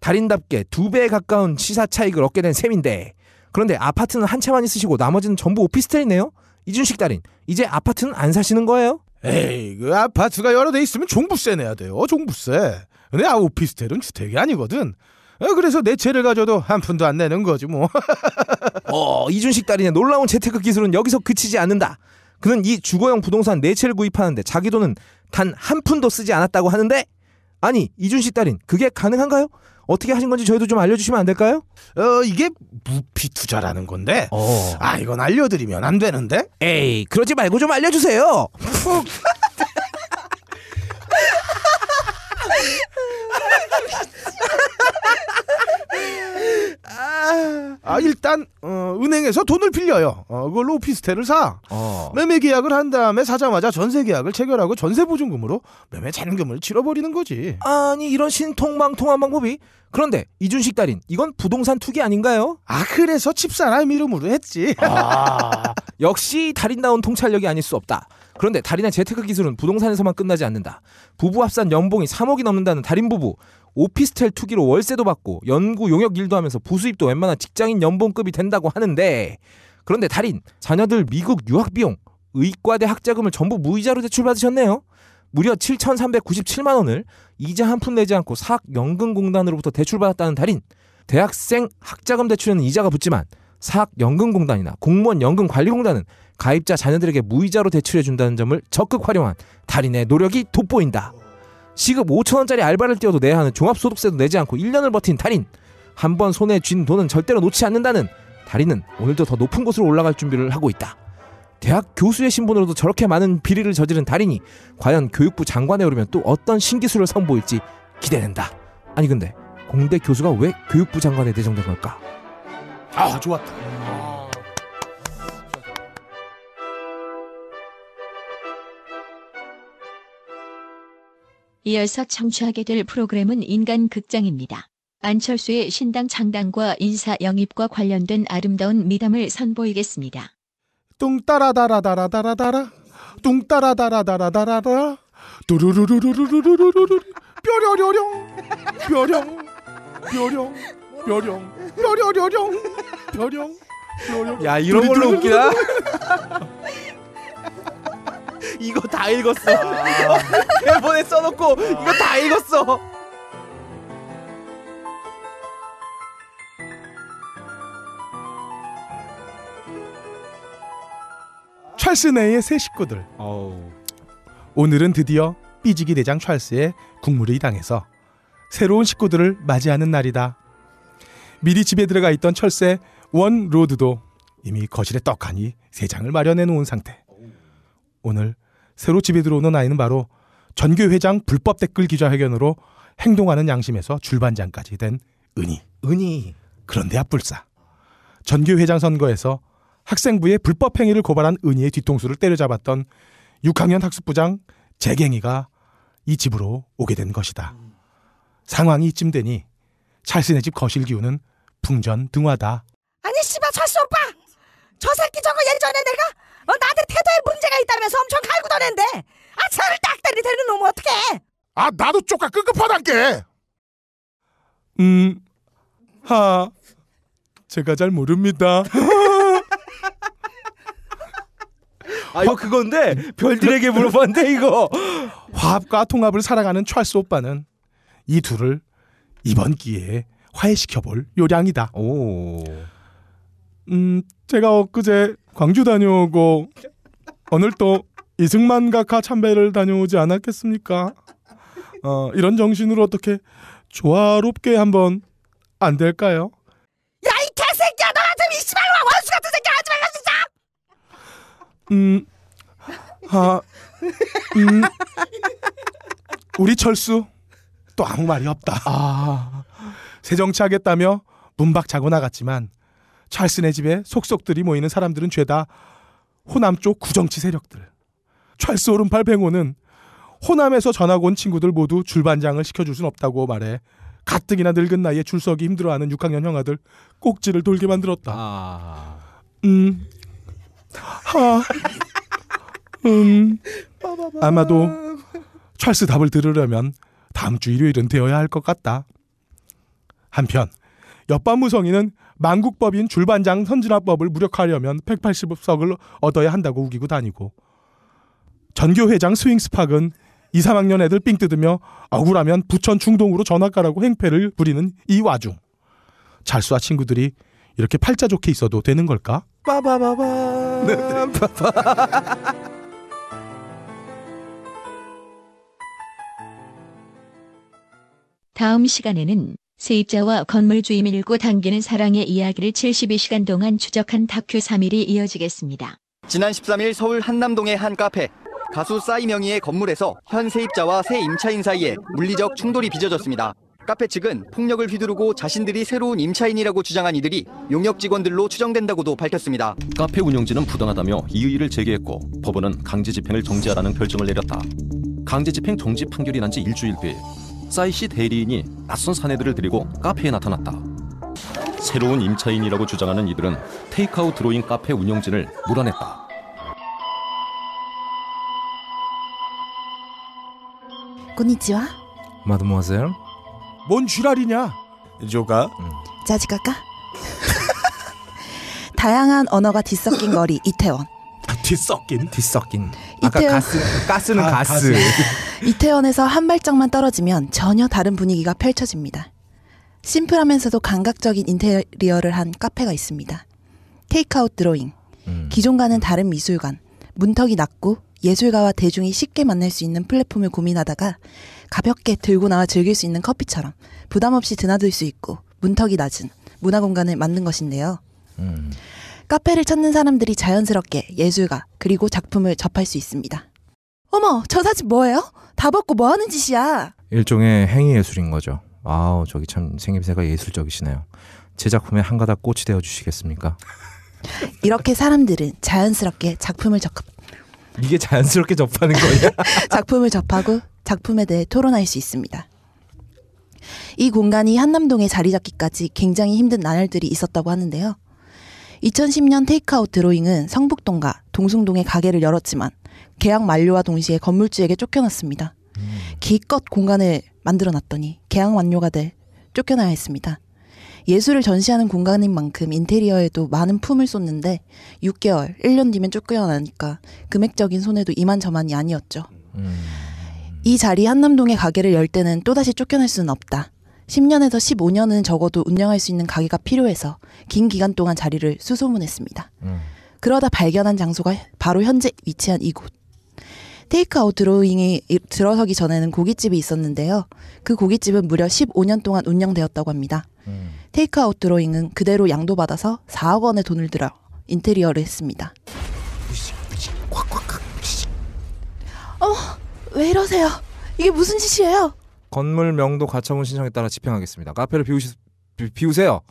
달인답게 두 배에 가까운 시사 차익을 얻게 된 셈인데 그런데 아파트는 한 채만 있으시고 나머지는 전부 오피스텔이네요. 이준식 딸인 이제 아파트는 안 사시는 거예요? 에이 그 아파트가 여러 대 있으면 종부세 내야 돼요. 종부세. 근데 아 오피스텔은 주택이 아니거든. 어, 그래서 내 채를 가져도 한 푼도 안 내는 거지 뭐. 어, 이준식 달인의 놀라운 재테크 기술은 여기서 그치지 않는다. 그는 이 주거용 부동산 네 채를 구입하는데 자기 돈은 단 한 푼도 쓰지 않았다고 하는데 아니 이준식 달인 그게 가능한가요? 어떻게 하신 건지 저희도 좀 알려주시면 안 될까요? 어 이게 무피 투자라는 건데. 어. 아 이건 알려드리면 안 되는데. 에이 그러지 말고 좀 알려주세요. 아 일단 어, 은행에서 돈을 빌려요. 어, 그걸로 오피스텔을 사. 어. 매매 계약을 한 다음에 사자마자 전세 계약을 체결하고 전세 보증금으로 매매 잔금을 치러버리는 거지. 아니 이런 신통망통한 방법이 그런데 이준식 달인 이건 부동산 투기 아닌가요? 아 그래서 집사람 이름으로 했지. 아, 역시 달인다운 통찰력이 아닐 수 없다. 그런데 달인의 재테크 기술은 부동산에서만 끝나지 않는다. 부부 합산 연봉이 3억이 넘는다는 달인 부부. 오피스텔 투기로 월세도 받고 연구 용역 일도 하면서 부수입도 웬만한 직장인 연봉급이 된다고 하는데 그런데 달인 자녀들 미국 유학 비용 의과대 학자금을 전부 무이자로 대출받으셨네요. 무려 7,397만 원을 이자 한 푼 내지 않고 사학연금공단으로부터 대출받았다는 달인. 대학생 학자금 대출에는 이자가 붙지만 사학연금공단이나 공무원 연금관리공단은 가입자 자녀들에게 무이자로 대출해 준다는 점을 적극 활용한 달인의 노력이 돋보인다. 시급 5천 원짜리 알바를 뛰어도 내야 하는 종합소득세도 내지 않고 1년을 버틴 달인. 한 번 손에 쥔 돈은 절대로 놓지 않는다는 달인은 오늘도 더 높은 곳으로 올라갈 준비를 하고 있다. 대학 교수의 신분으로도 저렇게 많은 비리를 저지른 달인이 과연 교육부 장관에 오르면 또 어떤 신기술을 선보일지 기대된다. 아니 근데 공대 교수가 왜 교육부 장관에 내정된 걸까? 아 좋았다. 이어서 청취하게 될 프로그램은 인간극장입니다. 안철수의 신당 창당과 인사 영입과 관련된 아름다운 미담을 선보이겠습니다. 뚱따라다라다라다라다라? 뚱따라다라다라다라다 뚜루루루루루루루루루 뾰려려령 뾰령 뾰령 뾰령 뾰려려령 뾰령 뾰령 야 이런 걸로 웃기나? 이거 다 읽었어. 대본에 써놓고 이거 다 읽었어. 찰스 내의 새 식구들 오늘은 드디어 삐지기 대장 찰스의 국물이 당해서 새로운 식구들을 맞이하는 날이다. 미리 집에 들어가 있던 철새 원 로드도 이미 거실에 떡하니 세 장을 마련해 놓은 상태. 오늘 새로 집에 들어오는 아이는 바로 전교 회장 불법 댓글 기자회견으로 행동하는 양심에서 줄반장까지 된 은희. 은희. 그런데 앞불사. 전교 회장 선거에서 학생부의 불법 행위를 고발한 은희의 뒤통수를 때려잡았던 6학년 학습부장 재갱이가 이 집으로 오게 된 것이다. 상황이 이쯤 되니 찰스네 집 거실 기운은 풍전등화다. 아니 씨발 찰수 오빠 저 새끼 저거 예전에 내가 어, 나한테 태도에 문제가 있다면서 엄청 갈고 다녔는데 아 저를 딱다리 대는 놈은 어떡해 아 나도 쪼까 끄급하단께 음, 하, 제가 잘 모릅니다. 아 이거 그건데 별들에게 물어봤는데 이거 화합과 통합을 살아가는 찰스 오빠는 이 둘을 이번 기회에 화해시켜볼 요량이다. 오. 음, 제가 엊그제 광주 다녀오고 오늘 또 이승만 각하 참배를 다녀오지 않았겠습니까? 어, 이런 정신으로 어떻게 조화롭게 한번 안 될까요? 야 이 개새끼야 너 같은 이 씨발 원수 같은 새끼 하지 말라 진짜 음, 아, 음, 우리 철수 또 아무 말이 없다. 아, 새 정치 하겠다며 문박 자고 나갔지만 찰스네 집에 속속들이 모이는 사람들은 죄다 호남 쪽 구정치 세력들. 찰스 오른팔 뱅호는 호남에서 전학 온 친구들 모두 줄반장을 시켜줄 순 없다고 말해 가뜩이나 늙은 나이에 줄 서기 힘들어하는 6학년 형아들 꼭지를 돌게 만들었다. 음, 하, 음, 아마도 찰스 답을 들으려면 다음 주 일요일은 되어야 할 것 같다. 한편 옆반 무성이는 만국법인 줄반장 선진화법을 무력화하려면 180석을 얻어야 한다고 우기고 다니고 전교 회장 스윙스팍은 2, 3학년 애들 삥 뜯으며 억울하면 부천 중동으로 전학 가라고 행패를 부리는 이 와중 찰수와 친구들이 이렇게 팔자 좋게 있어도 되는 걸까? 빠바바바. 다음 시간에는 세입자와 건물주임 밀고 당기는 사랑의 이야기를 72시간 동안 추적한 다큐 3일이 이어지겠습니다. 지난 13일 서울 한남동의 한 카페 가수 싸이 명의의 건물에서 현 세입자와 새 임차인 사이에 물리적 충돌이 빚어졌습니다. 카페 측은 폭력을 휘두르고 자신들이 새로운 임차인이라고 주장한 이들이 용역 직원들로 추정된다고도 밝혔습니다. 카페 운영진은 부당하다며 이의를 제기했고 법원은 강제 집행을 정지하라는 결정을 내렸다. 강제 집행 정지 판결이 난 지 일주일 뒤 싸이 씨 대리인이 낯선 사내들을 데리고 카페에 나타났다. 새로운 임차인이라고 주장하는 이들은 테이크아웃 드로잉 카페 운영진을 몰아냈다. 고니치와 마드모아셀. 뭔 쥐랄이냐? 조가 자지까까 다양한 언어가 뒤섞인 거리 이태원 뒤섞인 뒤섞인. 아까 이태원- 가스 가스는 아, 가스. 이태원에서 한 발짝만 떨어지면 전혀 다른 분위기가 펼쳐집니다. 심플하면서도 감각적인 인테리어를 한 카페가 있습니다. 테이크아웃 드로잉, 기존과는 다른 미술관, 문턱이 낮고 예술가와 대중이 쉽게 만날 수 있는 플랫폼을 고민하다가 가볍게 들고 나와 즐길 수 있는 커피처럼 부담 없이 드나들 수 있고 문턱이 낮은 문화 공간을 만든 것인데요. 카페를 찾는 사람들이 자연스럽게 예술가 그리고 작품을 접할 수 있습니다. 어머, 저 사진 뭐예요? 다 벗고 뭐 하는 짓이야? 일종의 행위 예술인 거죠. 아우 저기 참 생김새가 예술적이시네요. 제 작품에 한 가닥 꽃이 되어 주시겠습니까? 이렇게 사람들은 자연스럽게 작품을 접 이게 자연스럽게 접하는 거냐? 작품을 접하고 작품에 대해 토론할 수 있습니다. 이 공간이 한남동에 자리 잡기까지 굉장히 힘든 나날들이 있었다고 하는데요. 2010년 테이크아웃 드로잉은 성북동과 동숭동에 가게를 열었지만 계약 만료와 동시에 건물주에게 쫓겨났습니다. 기껏 공간을 만들어 놨더니 계약 만료가 돼 쫓겨나야 했습니다. 예술을 전시하는 공간인 만큼 인테리어에도 많은 품을 쏟는데 6개월, 1년 뒤면 쫓겨나니까 금액적인 손해도 이만저만이 아니었죠. 이 자리 한남동에 가게를 열 때는 또다시 쫓겨날 수는 없다. 10년에서 15년은 적어도 운영할 수 있는 가게가 필요해서 긴 기간 동안 자리를 수소문했습니다. 그러다 발견한 장소가 바로 현재 위치한 이곳. 테이크아웃 드로잉이 이- 들어서기 전에는 고깃집이 있었는데요. 그 고깃집은 무려 15년 동안 운영되었다고 합니다. 테이크아웃 드로잉은 그대로 양도받아서 4억 원의 돈을 들여 인테리어를 했습니다. 어, 왜 이러세요? 이게 무슨 짓이에요? 건물 명도 가처분 신청에 따라 집행하겠습니다. 카페를 비우시, 비, 비우세요.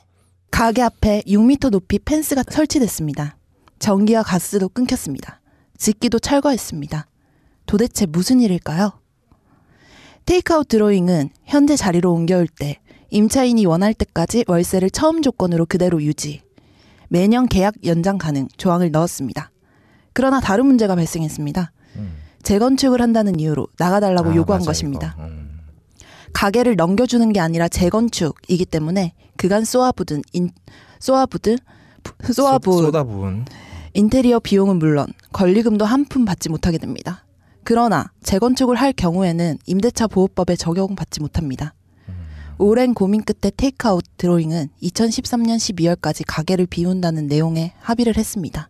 가게 앞에 6m 높이 펜스가 설치됐습니다. 전기와 가스도 끊겼습니다. 집기도 철거했습니다. 도대체 무슨 일일까요? 테이크아웃 드로잉은 현재 자리로 옮겨올 때 임차인이 원할 때까지 월세를 처음 조건으로 그대로 유지. 매년 계약 연장 가능 조항을 넣었습니다. 그러나 다른 문제가 발생했습니다. 재건축을 한다는 이유로 나가달라고 아, 요구한 맞아, 것입니다. 음. 가게를 넘겨주는 게 아니라 재건축이기 때문에 그간 쏘아부든 인 쏘아부든 부- 쏘아부 쏘- 쏟아부은. 인테리어 비용은 물론 권리금도 한 푼 받지 못하게 됩니다. 그러나 재건축을 할 경우에는 임대차 보호법에 적용받지 못합니다. 오랜 고민 끝에 테이크아웃 드로잉은 2013년 12월까지 가게를 비운다는 내용에 합의를 했습니다.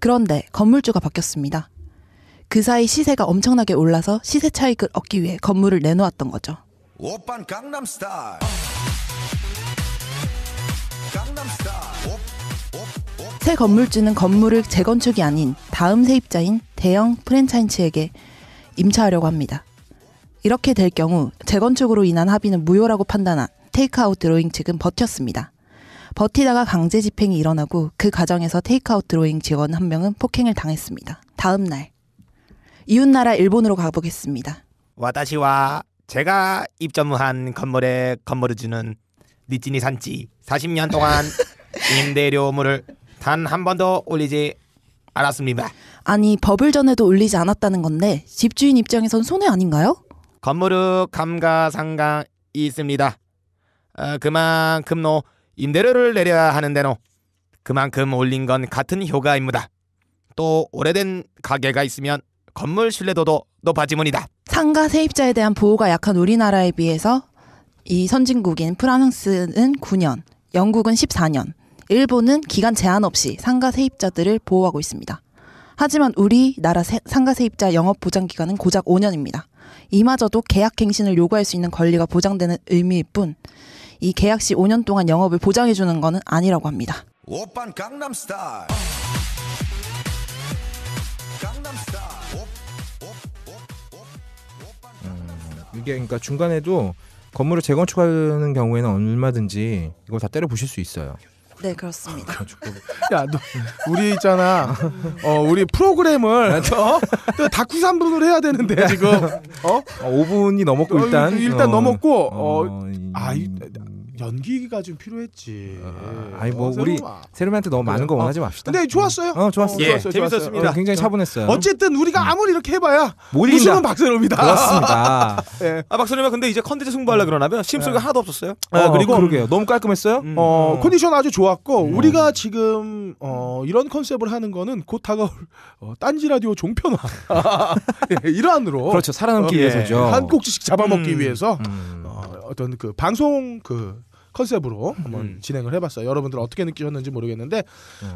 그런데 건물주가 바뀌었습니다. 그 사이 시세가 엄청나게 올라서 시세 차익을 얻기 위해 건물을 내놓았던 거죠. 새 건물주는 건물을 재건축이 아닌 다음 세입자인 대형 프랜차이즈에게 임차하려고 합니다. 이렇게 될 경우 재건축으로 인한 합의는 무효라고 판단한 테이크아웃 드로잉 측은 버텼습니다. 버티다가 강제 집행이 일어나고 그 과정에서 테이크아웃 드로잉 직원 한 명은 폭행을 당했습니다. 다음 날 이웃나라 일본으로 가보겠습니다. 와다시와 제가 입점한 건물의 건물주는 니찌니 산지 40년 동안 임대료물을 단 한 번도 올리지 않았습니다. 아니 법을 전에도 올리지 않았다는 건데 집주인 입장에선 손해 아닌가요? 건물의 감가상각이 있습니다. 어, 그만큼 노 임대료를 내려야 하는데노 그만큼 올린 건 같은 효과입니다. 또 오래된 가게가 있으면 건물 신뢰도도 높아지문이다. 상가 세입자에 대한 보호가 약한 우리나라에 비해서 이 선진국인 프랑스는 9년, 영국은 14년, 일본은 기간 제한 없이 상가 세입자들을 보호하고 있습니다. 하지만 우리나라 세- 상가 세입자 영업 보장 기간은 고작 5년입니다. 이마저도 계약 갱신을 요구할 수 있는 권리가 보장되는 의미일 뿐, 이 계약 시 5년 동안 영업을 보장해 주는 것은 아니라고 합니다. 오빤 강남스타일 강남스타일 이게 그러니까 중간에도 건물을 재건축하는 경우에는 얼마든지 이걸 다 때려 부실 수 있어요. 네, 그렇습니다. 야, 너, 우리 있잖아. 어, 우리 프로그램을 어? 또 다쿠 3분을 해야 되는데 지금 어? 5분이 넘었고 어, 일단 일단 어, 넘었고 어, 어, 아, 이, 연기가 좀 필요했지. 아니 뭐 어, 우리. 세르미한테 너무 많은 거 어, 원하지 맙시다. 근데 좋았어요. 어, 좋았어요. 예, 좋았어요. 재밌었습니다. 어, 굉장히 차분했어요. 어쨌든 우리가 아무리 이렇게 해봐야 못 이긴다. 우승은 박세롬이다. 그렇습니다. 예. 아 박선생님 근데 이제 컨텐츠 승부하려 그러나면 심소리가 하나도 없었어요. 아, 그리고 그러게요. 너무 깔끔했어요. 어, 컨디션 아주 좋았고 음. 우리가 지금 어, 이런 컨셉을 하는 거는 곧 다가올 어, 딴지 라디오 종편화 예, 일환으로 그렇죠. 살아남기 어, 위해서죠. 한 꼭지씩 잡아먹기 음. 위해서 어, 어떤 그 방송 그 컨셉으로 한번 진행을 해봤어요. 여러분들 어떻게 느끼셨는지 모르겠는데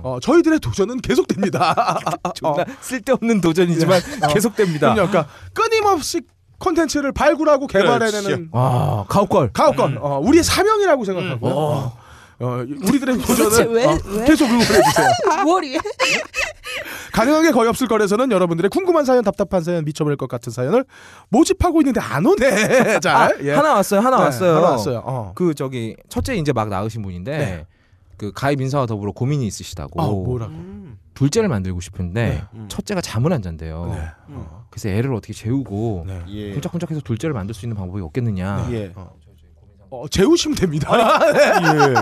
어, 저희들의 도전은 계속됩니다. 존나 쓸데없는 도전이지만 계속됩니다. 그럼요. 그러니까 끊임없이 콘텐츠를 발굴하고 개발해내는 그렇죠. 와, 가옥걸. 가옥건 어, 우리의 사명이라고 생각하고 어, 어, 우리들의 도전을 왜- 어, 왜? 계속 응원해주세요. 머리에 가능하게 거의 없을 거래서는 여러분들의 궁금한 사연, 답답한 사연, 미쳐버릴 것 같은 사연을 모집하고 있는데 안 오네. 잘. 아, 예. 하나 왔어요. 하나 네, 왔어요. 하나 왔어요. 어. 그 저기 첫째 이제 막 나으신 분인데 네. 그 가입 인사와 더불어 고민이 있으시다고. 아, 뭐라고? 둘째를 만들고 싶은데 네. 첫째가 잠을 안 잔대요. 네. 그래서 애를 어떻게 재우고 예. 쿵짝쿵짝해서 둘째를 만들 수 있는 방법이 없겠느냐. 예. 어, 재우시면 됩니다. 예.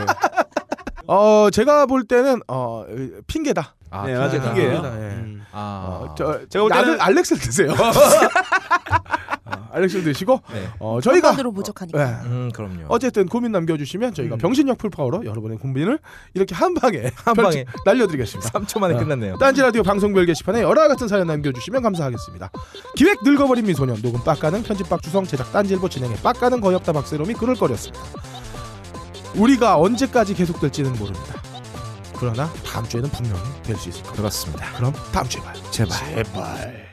어 제가 볼 때는 어 핑계다. 아, 네, 핑계다. 맞아요. 핑계예요. 예. 음. 아, 어, 저, 제가 볼 때는- 알렉스를 드세요. 어, 알렉스를 드시고 네. 어, 저희가 한반으로 부족하니까. 네. 음, 그럼요. 어쨌든 고민 남겨주시면 저희가 병신력 풀파워로 여러분의 고민을 이렇게 한 방에 한 방에. 날려드리겠습니다. 3초 만에 어, 끝났네요. 딴지 라디오 방송별 게시판에 열화 같은 사연 남겨주시면 감사하겠습니다. 기획 늙어버린 미소년 녹음 빡가는 편집 박 주성 제작 딴지일보 진행해 빡가는 거의 없다 박세롬이 그럴 거렸습니다. 우리가 언제까지 계속될지는 모릅니다. 그러나 다음 주에는 분명히 될 수 있을 겁니다. 그렇습니다. 그럼 다음 주에 봐요. 제발. 제발.